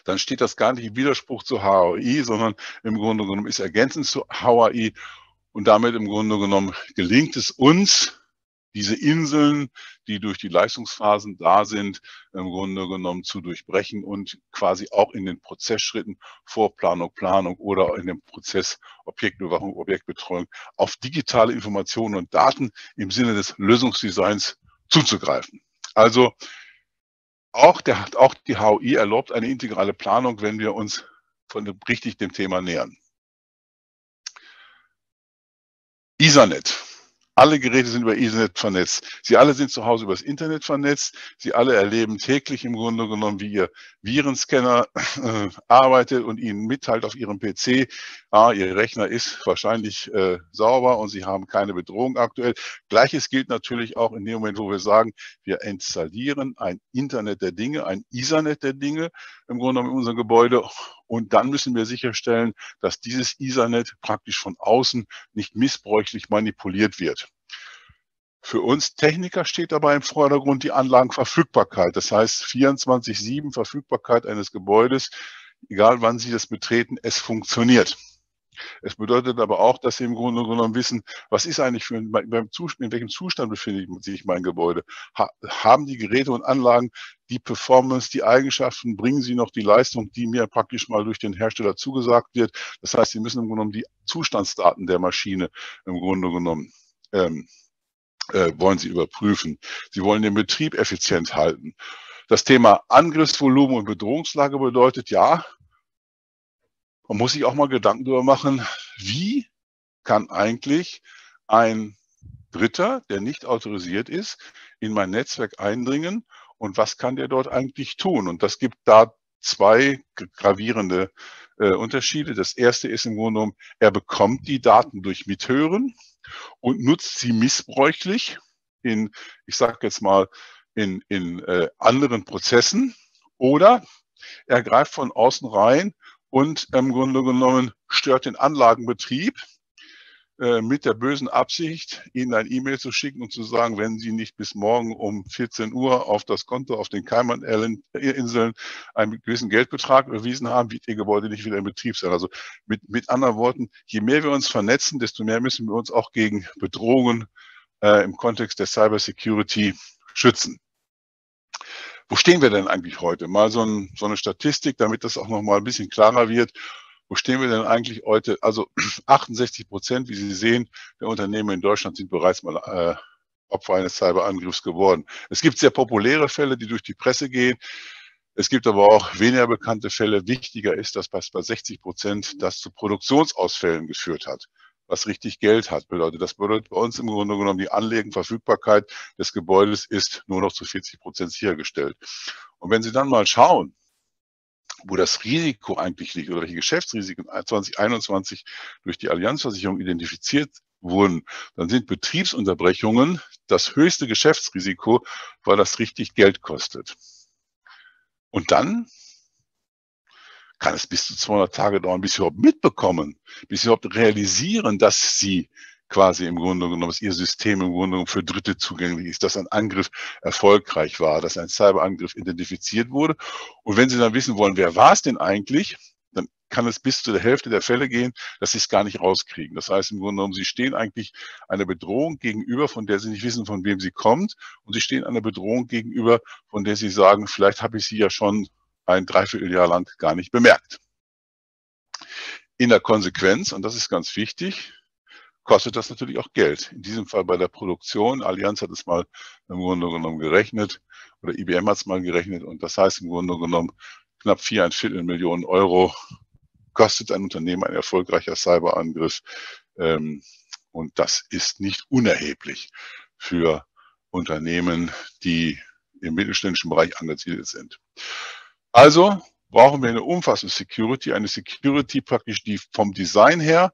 B: dann steht das gar nicht im Widerspruch zu HAI, sondern im Grunde genommen ist ergänzend zu HAI und damit im Grunde genommen gelingt es uns, diese Inseln, die durch die Leistungsphasen da sind, im Grunde genommen zu durchbrechen und quasi auch in den Prozessschritten Vorplanung, Planung oder in dem Prozess Objektüberwachung, Objektbetreuung auf digitale Informationen und Daten im Sinne des Lösungsdesigns zuzugreifen. Also auch, der, auch die HOI erlaubt eine integrale Planung, wenn wir uns von dem, richtig dem Thema nähern. Ethernet Alle Geräte sind über Ethernet vernetzt. Sie alle sind zu Hause übers Internet vernetzt. Sie alle erleben täglich im Grunde genommen, wie Ihr Virenscanner äh, arbeitet und Ihnen mitteilt auf Ihrem PC, ah, Ihr Rechner ist wahrscheinlich äh, sauber und Sie haben keine Bedrohung aktuell. Gleiches gilt natürlich auch in dem Moment, wo wir sagen, wir installieren ein Internet der Dinge, ein Ethernet der Dinge im Grunde genommen in unserem Gebäude. Und dann müssen wir sicherstellen, dass dieses Ethernet praktisch von außen nicht missbräuchlich manipuliert wird. Für uns Techniker steht dabei im Vordergrund die Anlagenverfügbarkeit. Das heißt 24-7 Verfügbarkeit eines Gebäudes, egal wann Sie das betreten, es funktioniert. Es bedeutet aber auch, dass Sie im Grunde genommen wissen, was ist eigentlich für ein, in welchem Zustand befindet sich mein Gebäude? Ha, haben die Geräte und Anlagen die Performance, die Eigenschaften, bringen sie noch die Leistung, die mir praktisch mal durch den Hersteller zugesagt wird? Das heißt, Sie müssen im Grunde genommen die Zustandsdaten der Maschine im Grunde genommen ähm, äh, wollen Sie überprüfen. Sie wollen den Betrieb effizient halten. Das Thema Angriffsvolumen und Bedrohungslage bedeutet, ja, man muss sich auch mal Gedanken darüber machen, wie kann eigentlich ein Dritter, der nicht autorisiert ist, in mein Netzwerk eindringen und was kann der dort eigentlich tun? Und das gibt da zwei gravierende äh, Unterschiede. Das erste ist im Grunde genommen, er bekommt die Daten durch Mithören und nutzt sie missbräuchlich in, ich sage jetzt mal, in, in äh, anderen Prozessen oder er greift von außen rein und im Grunde genommen stört den Anlagenbetrieb äh, mit der bösen Absicht, Ihnen ein E-Mail zu schicken und zu sagen, wenn Sie nicht bis morgen um 14 Uhr auf das Konto auf den Kaiman-Inseln einen gewissen Geldbetrag überwiesen haben, wird Ihr Gebäude nicht wieder in Betrieb sein. Also mit, mit anderen Worten, je mehr wir uns vernetzen, desto mehr müssen wir uns auch gegen Bedrohungen äh, im Kontext der Cybersecurity schützen. Wo stehen wir denn eigentlich heute? Mal so, ein, so eine Statistik, damit das auch noch mal ein bisschen klarer wird. Wo stehen wir denn eigentlich heute? Also (clears throat) 68 Prozent, wie Sie sehen, der Unternehmen in Deutschland sind bereits mal äh, Opfer eines Cyberangriffs geworden. Es gibt sehr populäre Fälle, die durch die Presse gehen. Es gibt aber auch weniger bekannte Fälle. Wichtiger ist, dass bei 60 Prozent das zu Produktionsausfällen geführt hat, was richtig Geld hat. Bedeutet, das bedeutet bei uns im Grunde genommen, die Anlegenverfügbarkeit des Gebäudes ist nur noch zu 40 Prozent sichergestellt. Und wenn Sie dann mal schauen, wo das Risiko eigentlich liegt oder welche Geschäftsrisiken 2021 durch die Allianzversicherung identifiziert wurden, dann sind Betriebsunterbrechungen das höchste Geschäftsrisiko, weil das richtig Geld kostet. Und dann kann es bis zu 200 Tage dauern, bis sie überhaupt mitbekommen, bis sie überhaupt realisieren, dass sie quasi im Grunde genommen, dass ihr System im Grunde genommen für Dritte zugänglich ist, dass ein Angriff erfolgreich war, dass ein Cyberangriff identifiziert wurde. Und wenn Sie dann wissen wollen, wer war es denn eigentlich, dann kann es bis zu der Hälfte der Fälle gehen, dass Sie es gar nicht rauskriegen. Das heißt im Grunde genommen, Sie stehen eigentlich einer Bedrohung gegenüber, von der Sie nicht wissen, von wem sie kommt. Und Sie stehen einer Bedrohung gegenüber, von der Sie sagen, vielleicht habe ich sie ja schon ein Dreivierteljahr lang gar nicht bemerkt. In der Konsequenz, und das ist ganz wichtig, kostet das natürlich auch Geld. In diesem Fall bei der Produktion. Allianz hat es mal im Grunde genommen gerechnet oder IBM hat es mal gerechnet und das heißt im Grunde genommen knapp viereinviertel Millionen Euro kostet ein Unternehmen ein erfolgreicher Cyberangriff. Ähm, und das ist nicht unerheblich für Unternehmen, die im mittelständischen Bereich angesiedelt sind. Also brauchen wir eine umfassende Security, eine Security praktisch, die vom Design her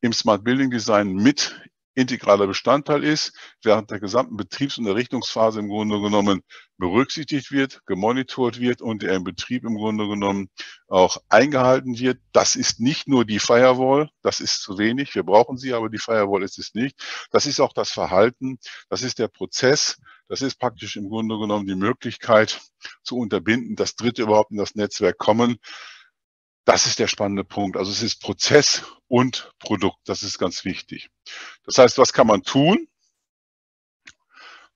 B: im Smart Building Design mit integraler Bestandteil ist, während der gesamten Betriebs- und Errichtungsphase im Grunde genommen berücksichtigt wird, gemonitort wird und der im Betrieb im Grunde genommen auch eingehalten wird. Das ist nicht nur die Firewall, das ist zu wenig, wir brauchen sie, aber die Firewall ist es nicht. Das ist auch das Verhalten, das ist der Prozess, das ist praktisch im Grunde genommen die Möglichkeit zu unterbinden, dass Dritte überhaupt in das Netzwerk kommen. Das ist der spannende Punkt. Also es ist Prozess und Produkt. Das ist ganz wichtig. Das heißt, was kann man tun?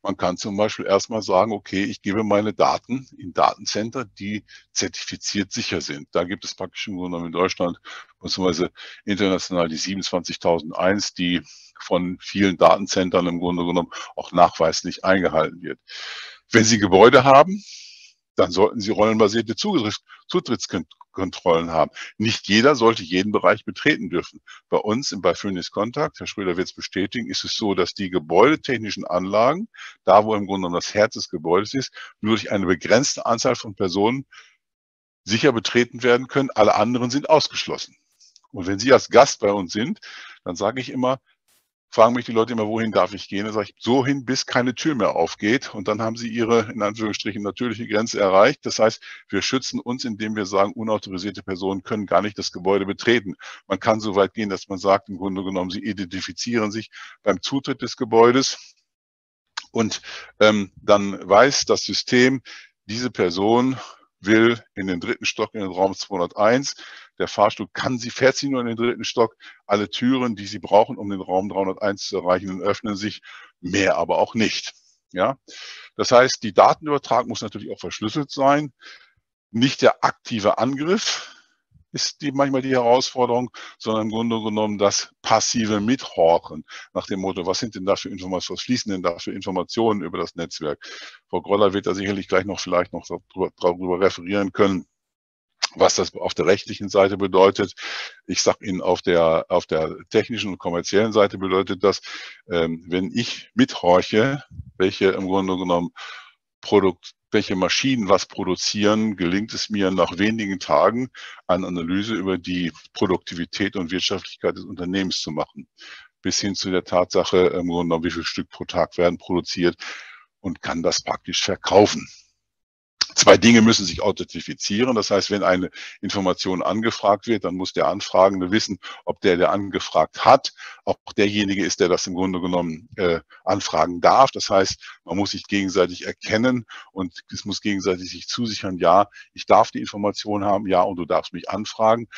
B: Man kann zum Beispiel erstmal sagen, okay, ich gebe meine Daten in Datencenter, die zertifiziert sicher sind. Da gibt es praktisch im Grunde genommen in Deutschland beziehungsweise international die 27001, die von vielen Datencentern im Grunde genommen auch nachweislich eingehalten wird. Wenn Sie Gebäude haben, dann sollten Sie rollenbasierte Zutrittskontrollen Kontrollen haben. Nicht jeder sollte jeden Bereich betreten dürfen. Bei uns bei Phoenix Contact, Herr Schröder wird es bestätigen, ist es so, dass die gebäudetechnischen Anlagen, da wo im Grunde genommen das Herz des Gebäudes ist, nur durch eine begrenzte Anzahl von Personen sicher betreten werden können. Alle anderen sind ausgeschlossen. Und wenn Sie als Gast bei uns sind, dann sage ich immer, fragen mich die Leute immer, wohin darf ich gehen? Dann sage ich, so hin, bis keine Tür mehr aufgeht. Und dann haben sie ihre, in Anführungsstrichen, natürliche Grenze erreicht. Das heißt, wir schützen uns, indem wir sagen, unautorisierte Personen können gar nicht das Gebäude betreten. Man kann so weit gehen, dass man sagt, im Grunde genommen, sie identifizieren sich beim Zutritt des Gebäudes. Und ähm, dann weiß das System, diese Person will in den dritten Stock in den Raum 201. Der Fahrstuhl kann sie, fährt sie nur in den dritten Stock. Alle Türen, die sie brauchen, um den Raum 301 zu erreichen, öffnen sich. Mehr aber auch nicht. Ja, das heißt, die Datenübertragung muss natürlich auch verschlüsselt sein. Nicht der aktive Angriff, ist die manchmal die Herausforderung, sondern im Grunde genommen das passive Mithorchen nach dem Motto, was sind denn da für Informationen, was fließen denn da für Informationen über das Netzwerk? Frau Groller wird da sicherlich gleich noch vielleicht noch darüber, darüber referieren können was das auf der rechtlichen Seite bedeutet. Ich sage Ihnen, auf der, auf der technischen und kommerziellen Seite bedeutet das, ähm, wenn ich mithorche, welche im Grunde genommen Produkt, welche Maschinen was produzieren, gelingt es mir nach wenigen Tagen eine Analyse über die Produktivität und Wirtschaftlichkeit des Unternehmens zu machen. Bis hin zu der Tatsache, im Grunde genommen, wie viel Stück pro Tag werden produziert und kann das praktisch verkaufen. Zwei Dinge müssen sich authentifizieren. Das heißt, wenn eine Information angefragt wird, dann muss der Anfragende wissen, ob der, der angefragt hat, auch derjenige ist, der das im Grunde genommen äh, anfragen darf. Das heißt, man muss sich gegenseitig erkennen und es muss gegenseitig sich zusichern, ja, ich darf die Information haben, ja, und du darfst mich anfragen.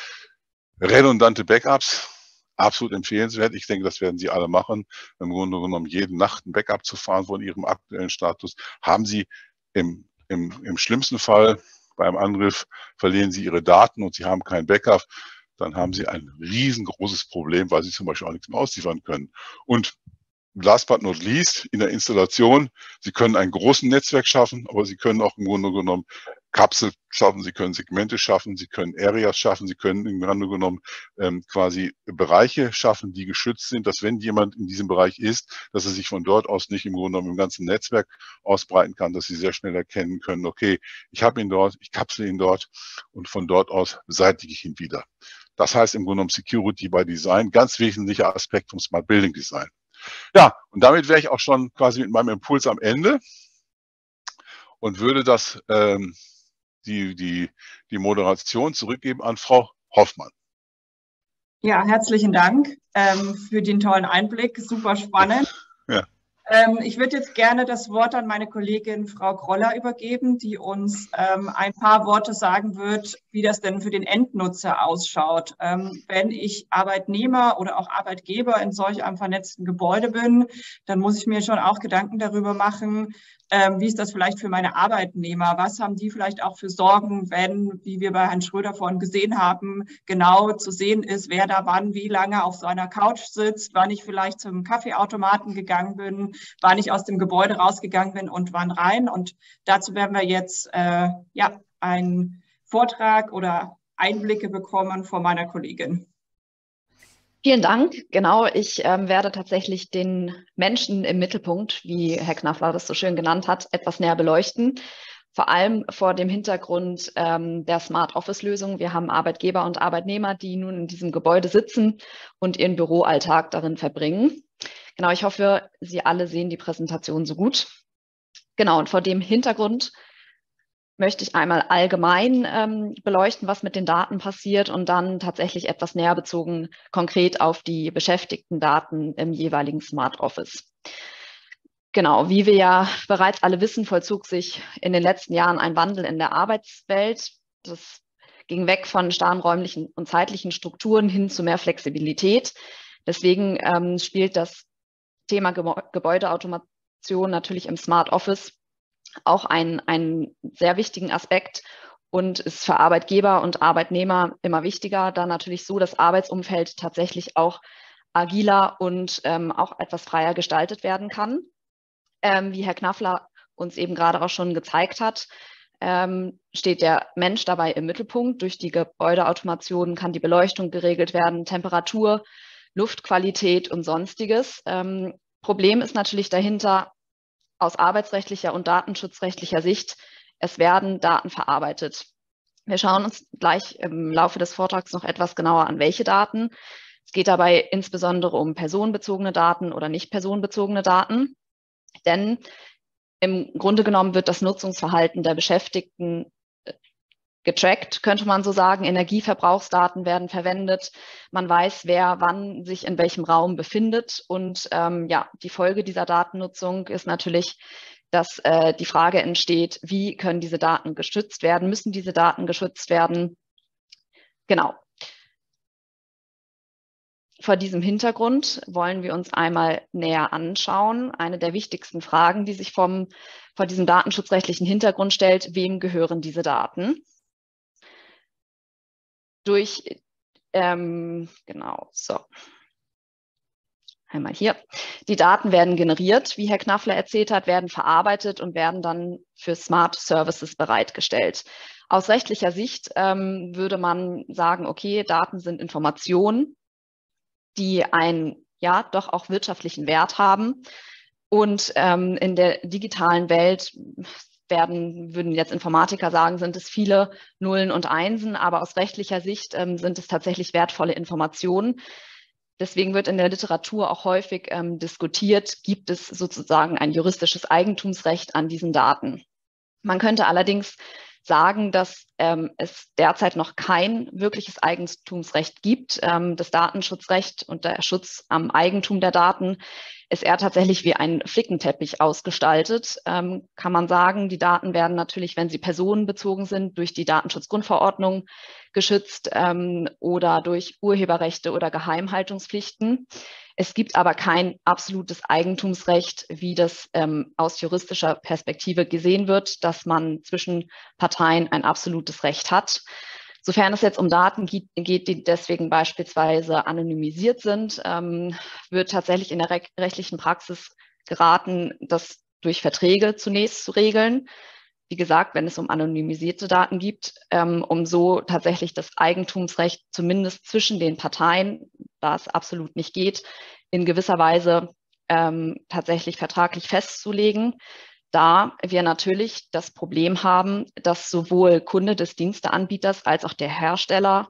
B: Redundante Backups, absolut empfehlenswert. Ich denke, das werden Sie alle machen. Im Grunde genommen jede Nacht ein Backup zu fahren von Ihrem aktuellen Status. Haben Sie im im, Im schlimmsten Fall beim Angriff verlieren Sie Ihre Daten und Sie haben kein Backup. Dann haben Sie ein riesengroßes Problem, weil Sie zum Beispiel auch nichts mehr ausliefern können. Und last but not least, in der Installation, Sie können einen großen Netzwerk schaffen, aber Sie können auch im Grunde genommen Kapsel schaffen, Sie können Segmente schaffen, Sie können Areas schaffen, Sie können im Grunde genommen ähm, quasi Bereiche schaffen, die geschützt sind, dass wenn jemand in diesem Bereich ist, dass er sich von dort aus nicht im Grunde genommen im ganzen Netzwerk ausbreiten kann, dass Sie sehr schnell erkennen können, okay, ich habe ihn dort, ich kapsel ihn dort und von dort aus beseitige ich ihn wieder. Das heißt im Grunde genommen Security by Design, ganz wesentlicher Aspekt vom Smart Building Design. Ja, und damit wäre ich auch schon quasi mit meinem Impuls am Ende und würde das ähm, die, die, die Moderation zurückgeben an Frau Hoffmann.
A: Ja, herzlichen Dank ähm, für den tollen Einblick. Super spannend. (laughs) Ja. Ähm, ich würde jetzt gerne das Wort an meine Kollegin Frau Groller übergeben, die uns ähm, ein paar Worte sagen wird, wie das denn für den Endnutzer ausschaut. Ähm, wenn ich Arbeitnehmer oder auch Arbeitgeber in solch einem vernetzten Gebäude bin, dann muss ich mir schon auch Gedanken darüber machen, ähm, wie ist das vielleicht für meine Arbeitnehmer? Was haben die vielleicht auch für Sorgen, wenn, wie wir bei Herrn Schröder vorhin gesehen haben, genau zu sehen ist, wer da wann, wie lange auf so einer Couch sitzt, wann ich vielleicht zum Kaffeeautomaten gegangen bin, wann ich aus dem Gebäude rausgegangen bin und wann rein. Und dazu werden wir jetzt äh, ja einen Vortrag oder Einblicke bekommen von meiner Kollegin.
D: Vielen Dank. Genau, ich ähm, werde tatsächlich den Menschen im Mittelpunkt, wie Herr Knaffler das so schön genannt hat, etwas näher beleuchten. Vor allem vor dem Hintergrund ähm, der Smart Office-Lösung. Wir haben Arbeitgeber und Arbeitnehmer, die nun in diesem Gebäude sitzen und ihren Büroalltag darin verbringen. Genau, ich hoffe, Sie alle sehen die Präsentation so gut. Genau, und vor dem Hintergrund möchte ich einmal allgemein ähm, beleuchten, was mit den Daten passiert und dann tatsächlich etwas näher bezogen konkret auf die beschäftigten Daten im jeweiligen Smart Office. Genau, wie wir ja bereits alle wissen, vollzog sich in den letzten Jahren ein Wandel in der Arbeitswelt. Das ging weg von starren räumlichen und zeitlichen Strukturen hin zu mehr Flexibilität. Deswegen ähm, spielt das Thema Gebäudeautomation natürlich im Smart Office auch ein, einen sehr wichtigen Aspekt und ist für Arbeitgeber und Arbeitnehmer immer wichtiger, da natürlich so das Arbeitsumfeld tatsächlich auch agiler und ähm, auch etwas freier gestaltet werden kann. Ähm, wie Herr Knaffler uns eben gerade auch schon gezeigt hat, ähm, steht der Mensch dabei im Mittelpunkt. Durch die Gebäudeautomation kann die Beleuchtung geregelt werden, Temperatur, Luftqualität und sonstiges. Ähm, Problem ist natürlich dahinter aus arbeitsrechtlicher und datenschutzrechtlicher Sicht, es werden Daten verarbeitet. Wir schauen uns gleich im Laufe des Vortrags noch etwas genauer an, welche Daten. Es geht dabei insbesondere um personenbezogene Daten oder nicht personenbezogene Daten. Denn im Grunde genommen wird das Nutzungsverhalten der Beschäftigten getrackt, könnte man so sagen. Energieverbrauchsdaten werden verwendet. Man weiß, wer wann sich in welchem Raum befindet. Und ähm, ja, die Folge dieser Datennutzung ist natürlich, dass äh, die Frage entsteht, wie können diese Daten geschützt werden? Müssen diese Daten geschützt werden? Genau. Vor diesem Hintergrund wollen wir uns einmal näher anschauen. Eine der wichtigsten Fragen, die sich vom, vor diesem datenschutzrechtlichen Hintergrund stellt, wem gehören diese Daten? Durch, ähm, genau, so. Einmal hier. Die Daten werden generiert, wie Herr Knaffler erzählt hat, werden verarbeitet und werden dann für Smart Services bereitgestellt. Aus rechtlicher Sicht ähm, würde man sagen, okay, Daten sind Informationen, die einen ja doch auch wirtschaftlichen Wert haben. Und ähm, in der digitalen Welt werden, würden jetzt Informatiker sagen, sind es viele Nullen und Einsen, aber aus rechtlicher Sicht ähm, sind es tatsächlich wertvolle Informationen. Deswegen wird in der Literatur auch häufig ähm, diskutiert, gibt es sozusagen ein juristisches Eigentumsrecht an diesen Daten. Man könnte allerdings sagen, dass ähm, es derzeit noch kein wirkliches Eigentumsrecht gibt. Ähm, das Datenschutzrecht und der Schutz am Eigentum der Daten ist eher tatsächlich wie ein Flickenteppich ausgestaltet. Ähm, kann man sagen, die Daten werden natürlich, wenn sie personenbezogen sind, durch die Datenschutzgrundverordnung geschützt ähm, oder durch Urheberrechte oder Geheimhaltungspflichten. Es gibt aber kein absolutes Eigentumsrecht, wie das ähm, aus juristischer Perspektive gesehen wird, dass man zwischen Parteien ein absolutes Recht hat. Sofern es jetzt um Daten geht, die deswegen beispielsweise anonymisiert sind, ähm, wird tatsächlich in der re rechtlichen Praxis geraten, das durch Verträge zunächst zu regeln. Wie gesagt, wenn es um anonymisierte Daten geht, ähm, um so tatsächlich das Eigentumsrecht zumindest zwischen den Parteien da es absolut nicht geht, in gewisser Weise ähm, tatsächlich vertraglich festzulegen, da wir natürlich das Problem haben, dass sowohl Kunde des Diensteanbieters als auch der Hersteller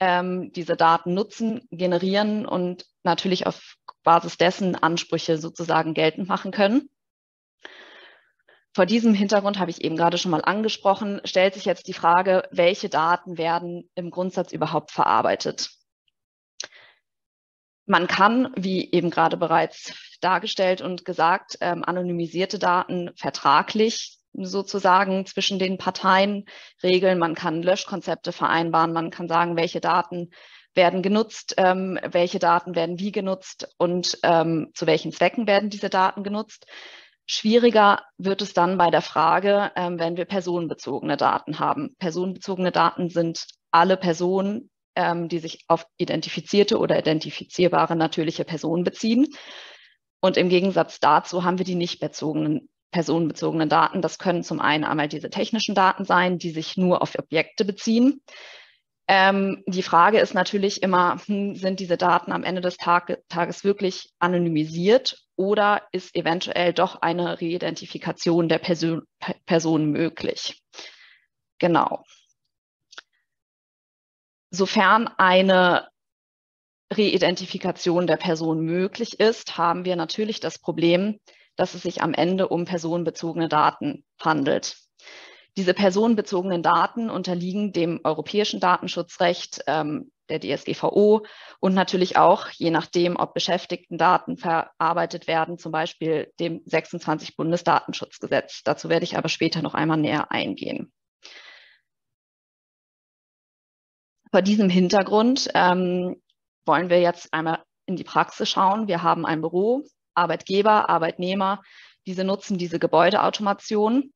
D: ähm, diese Daten nutzen, generieren und natürlich auf Basis dessen Ansprüche sozusagen geltend machen können. Vor diesem Hintergrund habe ich eben gerade schon mal angesprochen, stellt sich jetzt die Frage, welche Daten werden im Grundsatz überhaupt verarbeitet? Man kann, wie eben gerade bereits dargestellt und gesagt, ähm, anonymisierte Daten vertraglich sozusagen zwischen den Parteien regeln. Man kann Löschkonzepte vereinbaren. Man kann sagen, welche Daten werden genutzt, ähm, welche Daten werden wie genutzt und ähm, zu welchen Zwecken werden diese Daten genutzt. Schwieriger wird es dann bei der Frage, ähm, wenn wir personenbezogene Daten haben. Personenbezogene Daten sind alle Personen, ähm, die sich auf identifizierte oder identifizierbare natürliche Personen beziehen. Und im Gegensatz dazu haben wir die nicht bezogenen personenbezogenen Daten. Das können zum einen einmal diese technischen Daten sein, die sich nur auf Objekte beziehen. Ähm, die Frage ist natürlich immer, hm, sind diese Daten am Ende des Tag Tages wirklich anonymisiert oder ist eventuell doch eine Reidentifikation der Person, Person möglich? Genau. Sofern eine Reidentifikation der Person möglich ist, haben wir natürlich das Problem, dass es sich am Ende um personenbezogene Daten handelt. Diese personenbezogenen Daten unterliegen dem europäischen Datenschutzrecht, ähm, der DSGVO und natürlich auch, je nachdem, ob Beschäftigtendaten verarbeitet werden, zum Beispiel dem 26 Bundesdatenschutzgesetz. Dazu werde ich aber später noch einmal näher eingehen. Vor diesem Hintergrund ähm, wollen wir jetzt einmal in die Praxis schauen. Wir haben ein Büro, Arbeitgeber, Arbeitnehmer, diese nutzen diese Gebäudeautomation.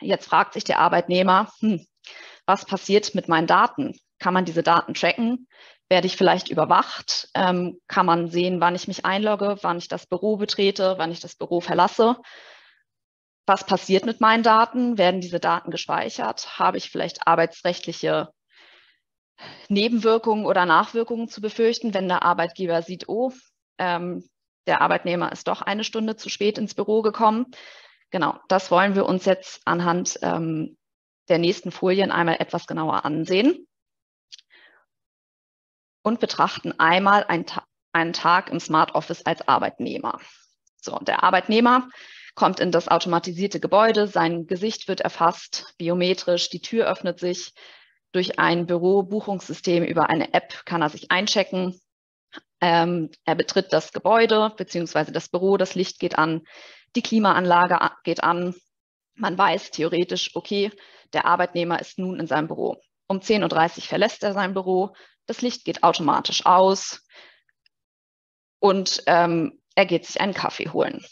D: Jetzt fragt sich der Arbeitnehmer, hm, was passiert mit meinen Daten? Kann man diese Daten tracken? Werde ich vielleicht überwacht? Ähm, kann man sehen, wann ich mich einlogge, wann ich das Büro betrete, wann ich das Büro verlasse? was passiert mit meinen Daten? Werden diese Daten gespeichert? Habe ich vielleicht arbeitsrechtliche Nebenwirkungen oder Nachwirkungen zu befürchten, wenn der Arbeitgeber sieht, oh, ähm, der Arbeitnehmer ist doch eine Stunde zu spät ins Büro gekommen. Genau, das wollen wir uns jetzt anhand ähm, der nächsten Folien einmal etwas genauer ansehen und betrachten einmal einen, Ta einen Tag im Smart Office als Arbeitnehmer. So, der Arbeitnehmer kommt in das automatisierte Gebäude, sein Gesicht wird erfasst, biometrisch, die Tür öffnet sich. Durch ein Bürobuchungssystem über eine App kann er sich einchecken. Ähm, er betritt das Gebäude bzw. das Büro, das Licht geht an, die Klimaanlage geht an. Man weiß theoretisch, okay, der Arbeitnehmer ist nun in seinem Büro. Um 10.30 Uhr verlässt er sein Büro, das Licht geht automatisch aus und ähm, er geht sich einen Kaffee holen.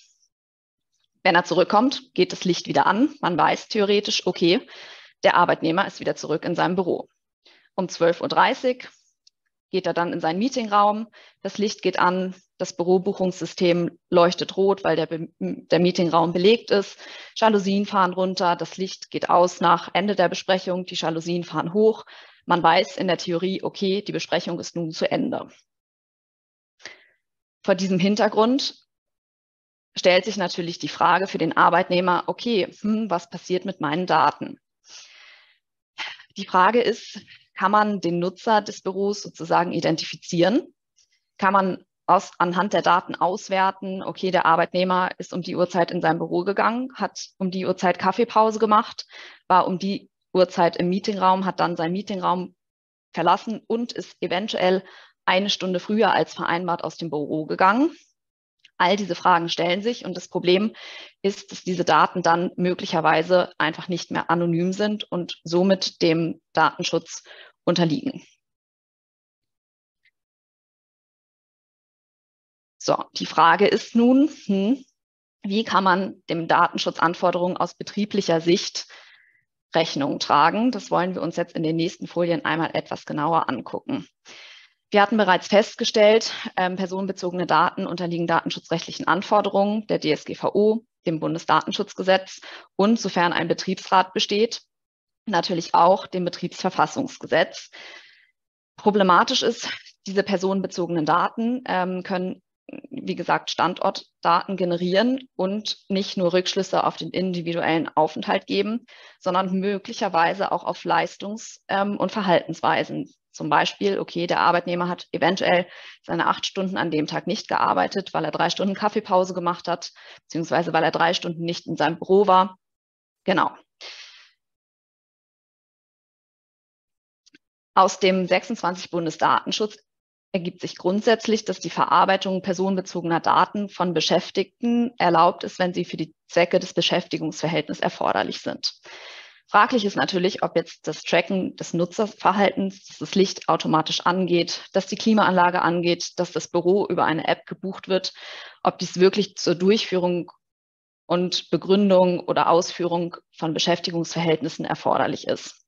D: Wenn er zurückkommt, geht das Licht wieder an. Man weiß theoretisch, okay, der Arbeitnehmer ist wieder zurück in seinem Büro. Um 12.30 Uhr geht er dann in seinen Meetingraum. Das Licht geht an, das Bürobuchungssystem leuchtet rot, weil der, der Meetingraum belegt ist. Jalousien fahren runter, das Licht geht aus nach Ende der Besprechung, die Jalousien fahren hoch. Man weiß in der Theorie, okay, die Besprechung ist nun zu Ende. Vor diesem Hintergrund stellt sich natürlich die Frage für den Arbeitnehmer, okay, hm, was passiert mit meinen Daten? Die Frage ist, kann man den Nutzer des Büros sozusagen identifizieren? Kann man aus, anhand der Daten auswerten, okay, der Arbeitnehmer ist um die Uhrzeit in sein Büro gegangen, hat um die Uhrzeit Kaffeepause gemacht, war um die Uhrzeit im Meetingraum, hat dann seinen Meetingraum verlassen und ist eventuell eine Stunde früher als vereinbart aus dem Büro gegangen. All diese Fragen stellen sich und das Problem ist, dass diese Daten dann möglicherweise einfach nicht mehr anonym sind und somit dem Datenschutz unterliegen. So, die Frage ist nun, hm, wie kann man dem Datenschutzanforderungen aus betrieblicher Sicht Rechnung tragen? Das wollen wir uns jetzt in den nächsten Folien einmal etwas genauer angucken. Wir hatten bereits festgestellt, ähm, personenbezogene Daten unterliegen datenschutzrechtlichen Anforderungen der DSGVO, dem Bundesdatenschutzgesetz und, sofern ein Betriebsrat besteht, natürlich auch dem Betriebsverfassungsgesetz. Problematisch ist, diese personenbezogenen Daten ähm, können, wie gesagt, Standortdaten generieren und nicht nur Rückschlüsse auf den individuellen Aufenthalt geben, sondern möglicherweise auch auf Leistungs- ähm, und Verhaltensweisen zum Beispiel, okay, der Arbeitnehmer hat eventuell seine acht Stunden an dem Tag nicht gearbeitet, weil er drei Stunden Kaffeepause gemacht hat, beziehungsweise weil er drei Stunden nicht in seinem Büro war. Genau. Aus dem 26 Bundesdatenschutz ergibt sich grundsätzlich, dass die Verarbeitung personenbezogener Daten von Beschäftigten erlaubt ist, wenn sie für die Zwecke des Beschäftigungsverhältnisses erforderlich sind. Fraglich ist natürlich, ob jetzt das Tracken des Nutzerverhaltens, dass das Licht automatisch angeht, dass die Klimaanlage angeht, dass das Büro über eine App gebucht wird, ob dies wirklich zur Durchführung und Begründung oder Ausführung von Beschäftigungsverhältnissen erforderlich ist.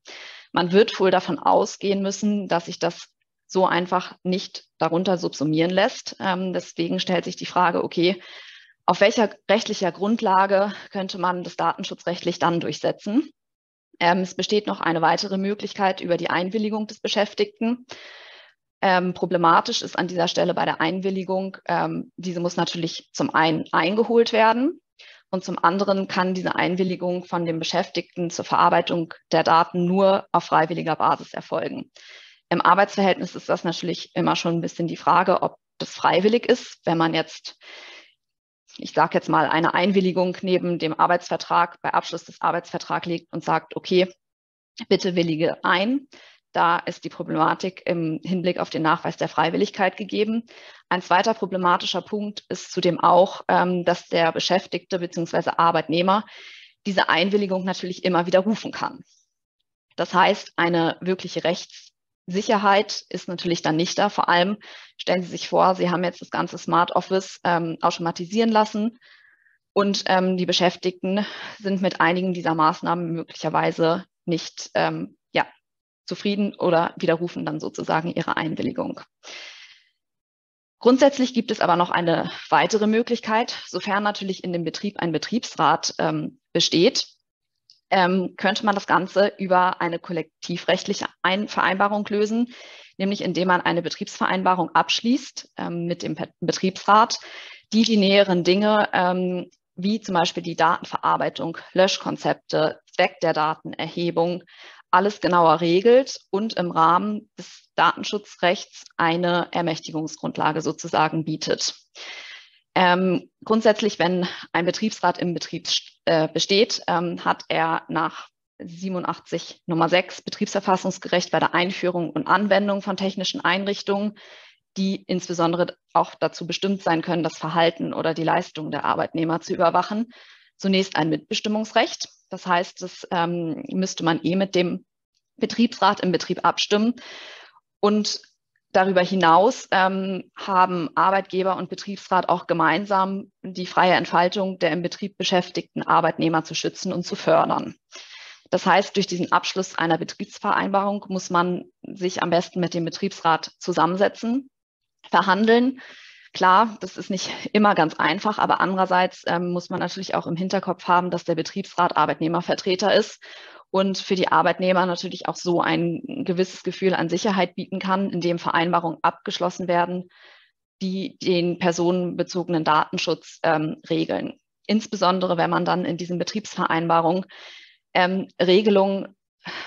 D: Man wird wohl davon ausgehen müssen, dass sich das so einfach nicht darunter subsumieren lässt. Ähm, deswegen stellt sich die Frage, okay, auf welcher rechtlicher Grundlage könnte man das datenschutzrechtlich dann durchsetzen? Ähm, es besteht noch eine weitere Möglichkeit über die Einwilligung des Beschäftigten. Ähm, problematisch ist an dieser Stelle bei der Einwilligung, ähm, diese muss natürlich zum einen eingeholt werden und zum anderen kann diese Einwilligung von dem Beschäftigten zur Verarbeitung der Daten nur auf freiwilliger Basis erfolgen. Im Arbeitsverhältnis ist das natürlich immer schon ein bisschen die Frage, ob das freiwillig ist, wenn man jetzt ich sage jetzt mal, eine Einwilligung neben dem Arbeitsvertrag bei Abschluss des Arbeitsvertrags legt und sagt, okay, bitte willige ein. Da ist die Problematik im Hinblick auf den Nachweis der Freiwilligkeit gegeben. Ein zweiter problematischer Punkt ist zudem auch, ähm, dass der Beschäftigte bzw. Arbeitnehmer diese Einwilligung natürlich immer widerrufen kann. Das heißt, eine wirkliche Rechts Sicherheit ist natürlich dann nicht da. Vor allem stellen Sie sich vor, Sie haben jetzt das ganze Smart Office ähm, automatisieren lassen und ähm, die Beschäftigten sind mit einigen dieser Maßnahmen möglicherweise nicht ähm, ja, zufrieden oder widerrufen dann sozusagen ihre Einwilligung. Grundsätzlich gibt es aber noch eine weitere Möglichkeit, sofern natürlich in dem Betrieb ein Betriebsrat ähm, besteht, ähm, könnte man das Ganze über eine kollektivrechtliche Ein Vereinbarung lösen, nämlich indem man eine Betriebsvereinbarung abschließt ähm, mit dem Betriebsrat, die die näheren Dinge ähm, wie zum Beispiel die Datenverarbeitung, Löschkonzepte, Zweck der Datenerhebung, alles genauer regelt und im Rahmen des Datenschutzrechts eine Ermächtigungsgrundlage sozusagen bietet. Ähm, grundsätzlich, wenn ein Betriebsrat im Betrieb äh, besteht, ähm, hat er nach 87 Nummer 6 Betriebserfassungsgerecht bei der Einführung und Anwendung von technischen Einrichtungen, die insbesondere auch dazu bestimmt sein können, das Verhalten oder die Leistung der Arbeitnehmer zu überwachen. Zunächst ein Mitbestimmungsrecht. Das heißt, das ähm, müsste man eh mit dem Betriebsrat im Betrieb abstimmen. Und Darüber hinaus ähm, haben Arbeitgeber und Betriebsrat auch gemeinsam die freie Entfaltung der im Betrieb beschäftigten Arbeitnehmer zu schützen und zu fördern. Das heißt, durch diesen Abschluss einer Betriebsvereinbarung muss man sich am besten mit dem Betriebsrat zusammensetzen, verhandeln. Klar, das ist nicht immer ganz einfach, aber andererseits ähm, muss man natürlich auch im Hinterkopf haben, dass der Betriebsrat Arbeitnehmervertreter ist und für die Arbeitnehmer natürlich auch so ein gewisses Gefühl an Sicherheit bieten kann, indem Vereinbarungen abgeschlossen werden, die den personenbezogenen Datenschutz ähm, regeln. Insbesondere wenn man dann in diesen Betriebsvereinbarungen ähm, Regelungen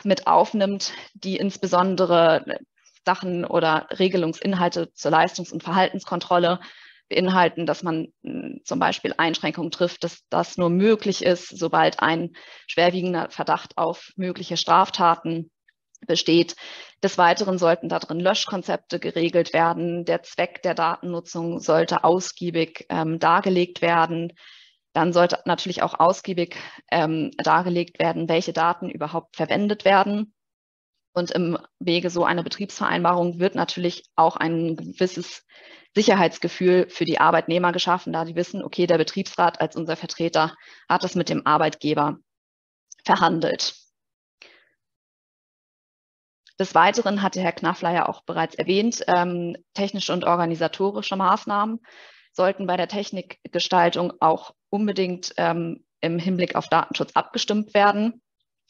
D: mit aufnimmt, die insbesondere Sachen oder Regelungsinhalte zur Leistungs- und Verhaltenskontrolle beinhalten, dass man hm, zum Beispiel Einschränkungen trifft, dass das nur möglich ist, sobald ein schwerwiegender Verdacht auf mögliche Straftaten besteht. Des Weiteren sollten darin Löschkonzepte geregelt werden. Der Zweck der Datennutzung sollte ausgiebig ähm, dargelegt werden. Dann sollte natürlich auch ausgiebig ähm, dargelegt werden, welche Daten überhaupt verwendet werden. Und im Wege so einer Betriebsvereinbarung wird natürlich auch ein gewisses Sicherheitsgefühl für die Arbeitnehmer geschaffen, da die wissen, okay, der Betriebsrat als unser Vertreter hat das mit dem Arbeitgeber verhandelt. Des Weiteren hatte Herr Knaffler ja auch bereits erwähnt, ähm, technische und organisatorische Maßnahmen sollten bei der Technikgestaltung auch unbedingt ähm, im Hinblick auf Datenschutz abgestimmt werden.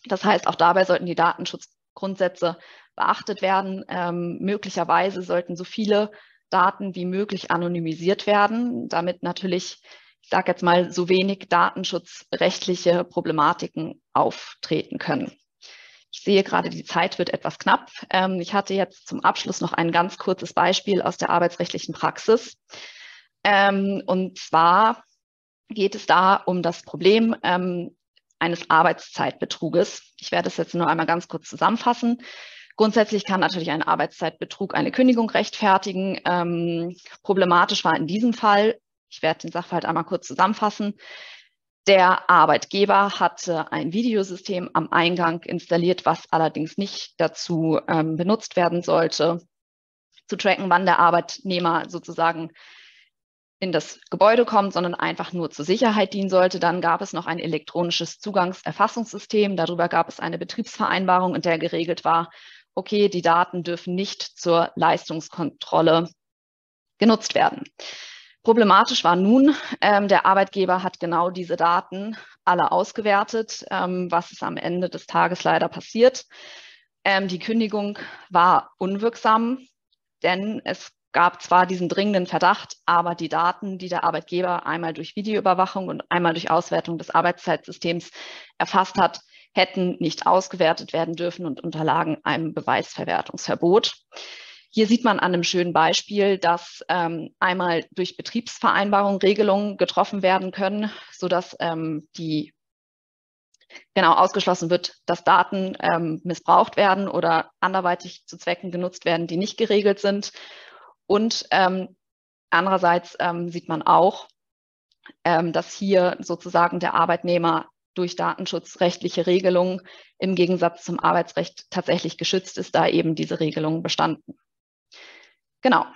D: Das heißt, auch dabei sollten die Datenschutzgrundsätze beachtet werden. Ähm, möglicherweise sollten so viele Daten wie möglich anonymisiert werden, damit natürlich, ich sage jetzt mal, so wenig datenschutzrechtliche Problematiken auftreten können. Ich sehe gerade, die Zeit wird etwas knapp. Ähm, ich hatte jetzt zum Abschluss noch ein ganz kurzes Beispiel aus der arbeitsrechtlichen Praxis. Ähm, und zwar geht es da um das Problem ähm, eines Arbeitszeitbetruges. Ich werde es jetzt nur einmal ganz kurz zusammenfassen. Grundsätzlich kann natürlich ein Arbeitszeitbetrug eine Kündigung rechtfertigen. Ähm, problematisch war in diesem Fall, ich werde den Sachverhalt einmal kurz zusammenfassen, der Arbeitgeber hatte ein Videosystem am Eingang installiert, was allerdings nicht dazu ähm, benutzt werden sollte, zu tracken, wann der Arbeitnehmer sozusagen in das Gebäude kommt, sondern einfach nur zur Sicherheit dienen sollte. Dann gab es noch ein elektronisches Zugangserfassungssystem. Darüber gab es eine Betriebsvereinbarung, in der geregelt war, okay, die Daten dürfen nicht zur Leistungskontrolle genutzt werden. Problematisch war nun, ähm, der Arbeitgeber hat genau diese Daten alle ausgewertet, ähm, was ist am Ende des Tages leider passiert. Ähm, die Kündigung war unwirksam, denn es gab zwar diesen dringenden Verdacht, aber die Daten, die der Arbeitgeber einmal durch Videoüberwachung und einmal durch Auswertung des Arbeitszeitsystems erfasst hat, hätten nicht ausgewertet werden dürfen und unterlagen einem Beweisverwertungsverbot. Hier sieht man an einem schönen Beispiel, dass ähm, einmal durch Betriebsvereinbarung Regelungen getroffen werden können, sodass ähm, die genau ausgeschlossen wird, dass Daten ähm, missbraucht werden oder anderweitig zu Zwecken genutzt werden, die nicht geregelt sind. Und ähm, andererseits ähm, sieht man auch, ähm, dass hier sozusagen der Arbeitnehmer durch datenschutzrechtliche Regelungen im Gegensatz zum Arbeitsrecht tatsächlich geschützt ist, da eben diese Regelungen bestanden. Genau.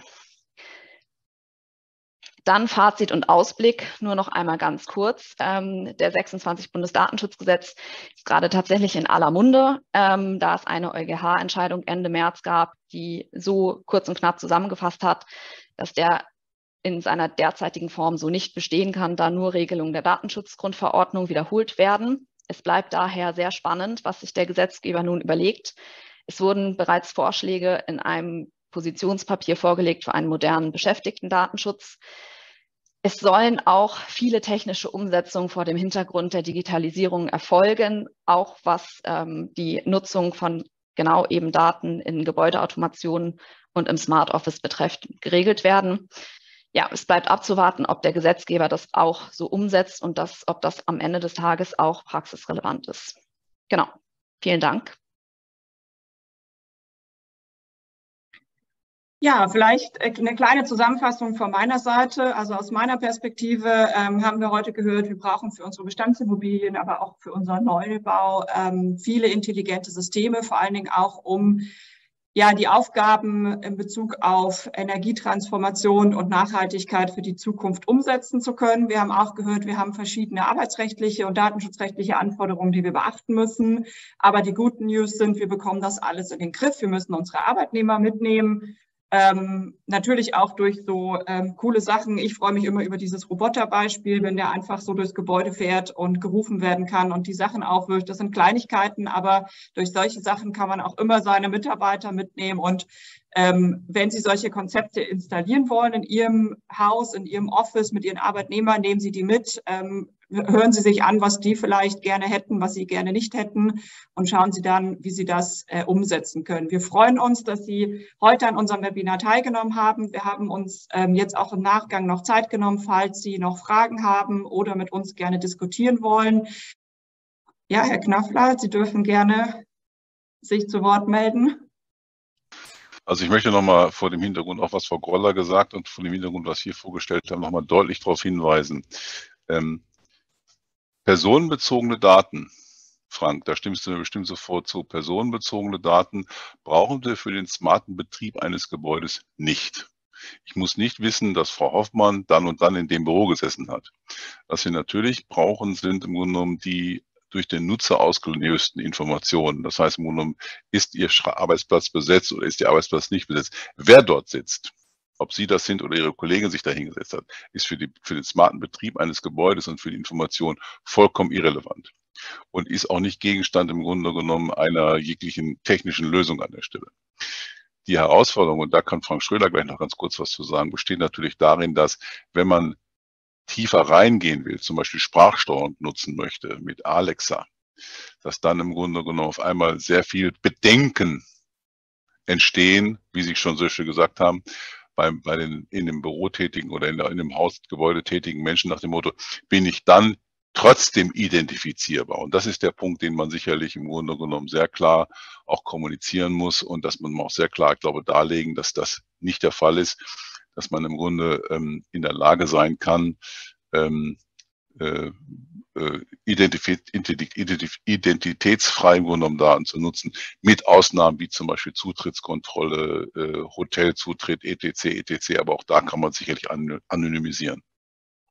D: Dann Fazit und Ausblick, nur noch einmal ganz kurz. Ähm, der 26 Bundesdatenschutzgesetz ist gerade tatsächlich in aller Munde, ähm, da es eine EuGH-Entscheidung Ende März gab, die so kurz und knapp zusammengefasst hat, dass der in seiner derzeitigen Form so nicht bestehen kann, da nur Regelungen der Datenschutzgrundverordnung wiederholt werden. Es bleibt daher sehr spannend, was sich der Gesetzgeber nun überlegt. Es wurden bereits Vorschläge in einem Positionspapier vorgelegt für einen modernen Beschäftigten-Datenschutz. Es sollen auch viele technische Umsetzungen vor dem Hintergrund der Digitalisierung erfolgen, auch was ähm, die Nutzung von genau eben Daten in Gebäudeautomationen und im Smart Office betrifft, geregelt werden. Ja, es bleibt abzuwarten, ob der Gesetzgeber das auch so umsetzt und das, ob das am Ende des Tages auch praxisrelevant ist. Genau. Vielen Dank.
A: Ja, vielleicht äh, eine kleine Zusammenfassung von meiner Seite. Also aus meiner Perspektive ähm, haben wir heute gehört, wir brauchen für unsere Bestandsimmobilien, aber auch für unseren Neubau ähm, viele intelligente Systeme, vor allen Dingen auch um ja, die Aufgaben in Bezug auf Energietransformation und Nachhaltigkeit für die Zukunft umsetzen zu können. Wir haben auch gehört, wir haben verschiedene arbeitsrechtliche und datenschutzrechtliche Anforderungen, die wir beachten müssen. Aber die guten News sind, wir bekommen das alles in den Griff. Wir müssen unsere Arbeitnehmer mitnehmen. Ähm, natürlich auch durch so ähm, coole Sachen. Ich freue mich immer über dieses Roboterbeispiel, wenn der einfach so durchs Gebäude fährt und gerufen werden kann und die Sachen aufwirft. Das sind Kleinigkeiten, aber durch solche Sachen kann man auch immer seine Mitarbeiter mitnehmen. Und ähm, wenn Sie solche Konzepte installieren wollen in Ihrem Haus, in Ihrem Office mit Ihren Arbeitnehmern, nehmen Sie die mit. Ähm, hören Sie sich an, was die vielleicht gerne hätten, was sie gerne nicht hätten und schauen Sie dann, wie Sie das äh, umsetzen können. Wir freuen uns, dass Sie heute an unserem Webinar teilgenommen haben. Wir haben uns ähm, jetzt auch im Nachgang noch Zeit genommen, falls Sie noch Fragen haben oder mit uns gerne diskutieren wollen. Ja, Herr Knaffler, Sie dürfen gerne sich zu Wort melden.
B: Also ich möchte nochmal vor dem Hintergrund auch, was Frau Groller gesagt und vor dem Hintergrund, was wir vorgestellt haben, nochmal deutlich darauf hinweisen. Ähm, Personenbezogene Daten, Frank, da stimmst du mir bestimmt sofort zu. Personenbezogene Daten brauchen wir für den smarten Betrieb eines Gebäudes nicht. Ich muss nicht wissen, dass Frau Hoffmann dann und dann in dem Büro gesessen hat. Was wir natürlich brauchen, sind im Grunde genommen die durch den Nutzer ausgelösten Informationen. Das heißt im Grunde genommen, ist Ihr Arbeitsplatz besetzt oder ist Ihr Arbeitsplatz nicht besetzt? Wer dort sitzt, ob Sie das sind oder Ihre Kollegin sich da hingesetzt hat, ist für, die, für den smarten Betrieb eines Gebäudes und für die Information vollkommen irrelevant und ist auch nicht Gegenstand im Grunde genommen einer jeglichen technischen Lösung an der Stelle. Die Herausforderung, und da kann Frank Schröder gleich noch ganz kurz was zu sagen, besteht natürlich darin, dass wenn man tiefer reingehen will, zum Beispiel Sprachsteuerung nutzen möchte mit Alexa, dass dann im Grunde genommen auf einmal sehr viel Bedenken entstehen, wie Sie schon so schön gesagt haben, bei, bei den in dem Büro tätigen oder in, in dem Hausgebäude tätigen Menschen nach dem Motto, bin ich dann trotzdem identifizierbar. Und das ist der Punkt, den man sicherlich im Grunde genommen sehr klar auch kommunizieren muss und dass man auch sehr klar, ich glaube, darlegen, dass das nicht der Fall ist, dass man im Grunde ähm, in der Lage sein kann, ähm, äh, äh, identitätsfrei im Grunde genommen Daten zu nutzen, mit Ausnahmen wie zum Beispiel Zutrittskontrolle, äh, Hotelzutritt, etc., etc., aber auch da kann man sicherlich anonymisieren.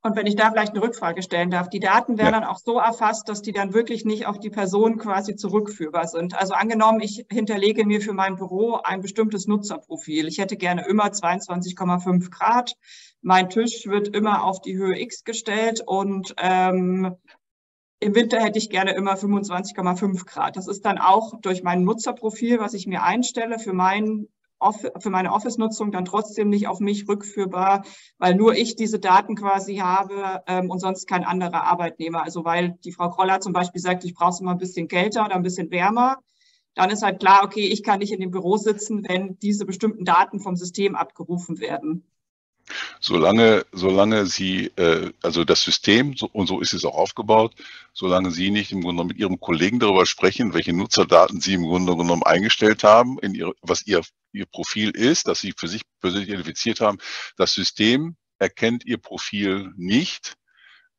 A: Und wenn ich da vielleicht eine Rückfrage stellen darf, die Daten werden ja. dann auch so erfasst, dass die dann wirklich nicht auf die Person quasi zurückführbar sind. Also angenommen, ich hinterlege mir für mein Büro ein bestimmtes Nutzerprofil. Ich hätte gerne immer 22,5 Grad. Mein Tisch wird immer auf die Höhe X gestellt und ähm, im Winter hätte ich gerne immer 25,5 Grad. Das ist dann auch durch mein Nutzerprofil, was ich mir einstelle für mein für meine Office-Nutzung dann trotzdem nicht auf mich rückführbar, weil nur ich diese Daten quasi habe ähm, und sonst kein anderer Arbeitnehmer. Also weil die Frau Kroller zum Beispiel sagt, ich brauche es immer ein bisschen kälter oder ein bisschen wärmer. Dann ist halt klar, okay, ich kann nicht in dem Büro sitzen, wenn diese bestimmten Daten vom System abgerufen werden.
B: Solange, solange Sie, äh, also das System, so, und so ist es auch aufgebaut, solange Sie nicht im Grunde mit Ihrem Kollegen darüber sprechen, welche Nutzerdaten Sie im Grunde genommen eingestellt haben, in ihre, was Ihr, Ihr Profil ist, dass Sie für sich persönlich identifiziert haben, das System erkennt Ihr Profil nicht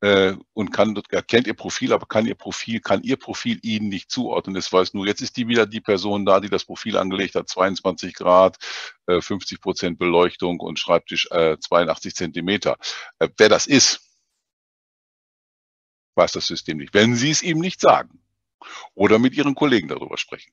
B: äh, und kann, erkennt ihr Profil, aber kann ihr Profil, kann ihr Profil ihnen nicht zuordnen. Es weiß nur, jetzt ist die wieder die Person da, die das Profil angelegt hat, 22 Grad, äh, 50 Prozent Beleuchtung und Schreibtisch äh, 82 Zentimeter. Äh, wer das ist, weiß das System nicht, wenn Sie es ihm nicht sagen oder mit Ihren Kollegen darüber sprechen.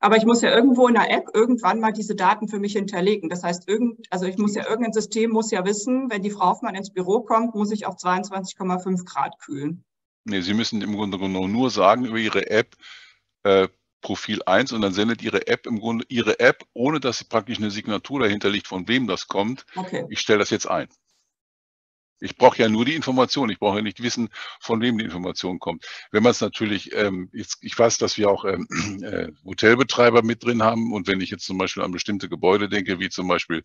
A: Aber ich muss ja irgendwo in der App irgendwann mal diese Daten für mich hinterlegen. Das heißt, irgend, also ich muss ja irgendein System muss ja wissen, wenn die Frau Hoffmann ins Büro kommt, muss ich auf 22,5 Grad kühlen.
B: Nee, Sie müssen im Grunde genommen nur sagen über Ihre App äh, Profil 1 und dann sendet Ihre App im Grunde Ihre App, ohne dass praktisch eine Signatur dahinter liegt, von wem das kommt. Okay. Ich stelle das jetzt ein. Ich brauche ja nur die Information. Ich brauche ja nicht wissen, von wem die Information kommt. Wenn man es natürlich, ähm, jetzt, ich weiß, dass wir auch ähm, äh, Hotelbetreiber mit drin haben und wenn ich jetzt zum Beispiel an bestimmte Gebäude denke, wie zum Beispiel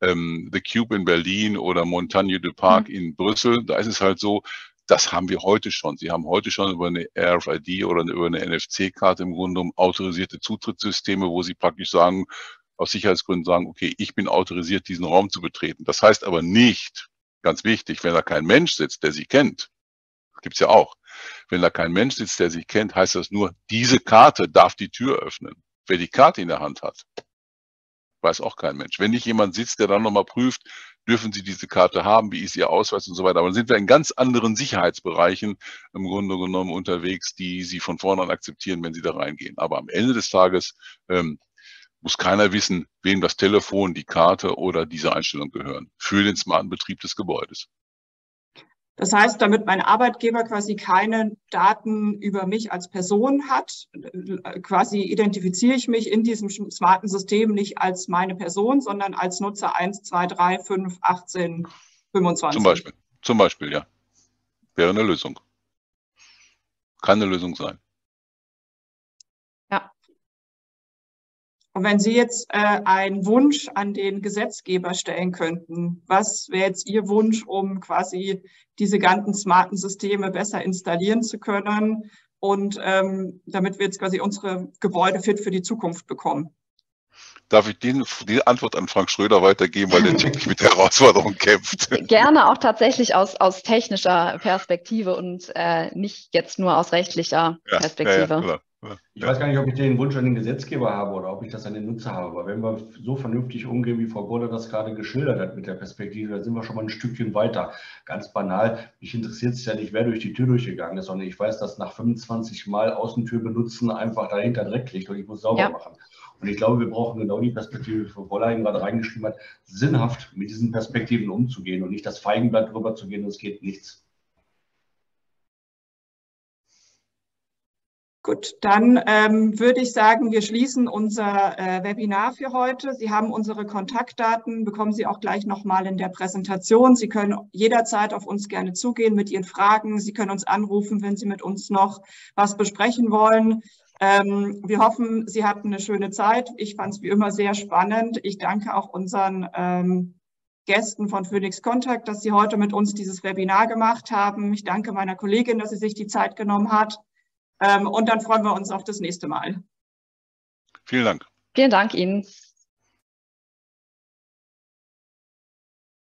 B: ähm, The Cube in Berlin oder Montagne du Parc mhm. in Brüssel, da ist es halt so, das haben wir heute schon. Sie haben heute schon über eine RFID oder über eine NFC-Karte im Grunde um autorisierte Zutrittssysteme, wo Sie praktisch sagen, aus Sicherheitsgründen sagen, okay, ich bin autorisiert, diesen Raum zu betreten. Das heißt aber nicht, ganz wichtig, wenn da kein Mensch sitzt, der Sie kennt, gibt's ja auch, wenn da kein Mensch sitzt, der Sie kennt, heißt das nur, diese Karte darf die Tür öffnen. Wer die Karte in der Hand hat, weiß auch kein Mensch. Wenn nicht jemand sitzt, der dann nochmal prüft, dürfen Sie diese Karte haben, wie ist Ihr Ausweis und so weiter. Aber dann sind wir in ganz anderen Sicherheitsbereichen im Grunde genommen unterwegs, die Sie von vornherein akzeptieren, wenn Sie da reingehen. Aber am Ende des Tages ähm, muss keiner wissen, wem das Telefon, die Karte oder diese Einstellung gehören für den smarten Betrieb des Gebäudes.
A: Das heißt, damit mein Arbeitgeber quasi keine Daten über mich als Person hat, quasi identifiziere ich mich in diesem smarten System nicht als meine Person, sondern als Nutzer 1, 2, 3, 5, 18, 25.
B: Zum Beispiel, zum Beispiel, ja. Wäre eine Lösung. Kann eine Lösung sein.
A: Und wenn Sie jetzt äh, einen Wunsch an den Gesetzgeber stellen könnten, was wäre jetzt Ihr Wunsch, um quasi diese ganzen smarten Systeme besser installieren zu können und ähm, damit wir jetzt quasi unsere Gebäude fit für die Zukunft bekommen?
B: Darf ich die, die Antwort an Frank Schröder weitergeben, weil der wirklich mit der Herausforderung (laughs) kämpft?
D: Gerne auch tatsächlich aus, aus technischer Perspektive und äh, nicht jetzt nur aus rechtlicher ja, Perspektive. Ja, ja,
C: ich weiß gar nicht, ob ich den Wunsch an den Gesetzgeber habe oder ob ich das an den Nutzer habe. Aber wenn wir so vernünftig umgehen, wie Frau Goller das gerade geschildert hat mit der Perspektive, dann sind wir schon mal ein Stückchen weiter. Ganz banal, mich interessiert es ja nicht, wer durch die Tür durchgegangen ist, sondern ich weiß, dass nach 25 Mal Außentür benutzen einfach dahinter Dreck liegt und ich muss sauber ja. machen. Und ich glaube, wir brauchen genau die Perspektive, die Frau Goller eben gerade reingeschrieben hat, sinnhaft mit diesen Perspektiven umzugehen und nicht das Feigenblatt drüber zu gehen, es geht nichts.
A: Gut, dann ähm, würde ich sagen, wir schließen unser äh, Webinar für heute. Sie haben unsere Kontaktdaten, bekommen Sie auch gleich nochmal in der Präsentation. Sie können jederzeit auf uns gerne zugehen mit Ihren Fragen. Sie können uns anrufen, wenn Sie mit uns noch was besprechen wollen. Ähm, wir hoffen, Sie hatten eine schöne Zeit. Ich fand es wie immer sehr spannend. Ich danke auch unseren ähm, Gästen von Phoenix Contact, dass Sie heute mit uns dieses Webinar gemacht haben. Ich danke meiner Kollegin, dass sie sich die Zeit genommen hat. Ähm, und dann freuen wir uns auf das nächste Mal.
B: Vielen Dank.
D: Vielen Dank Ihnen.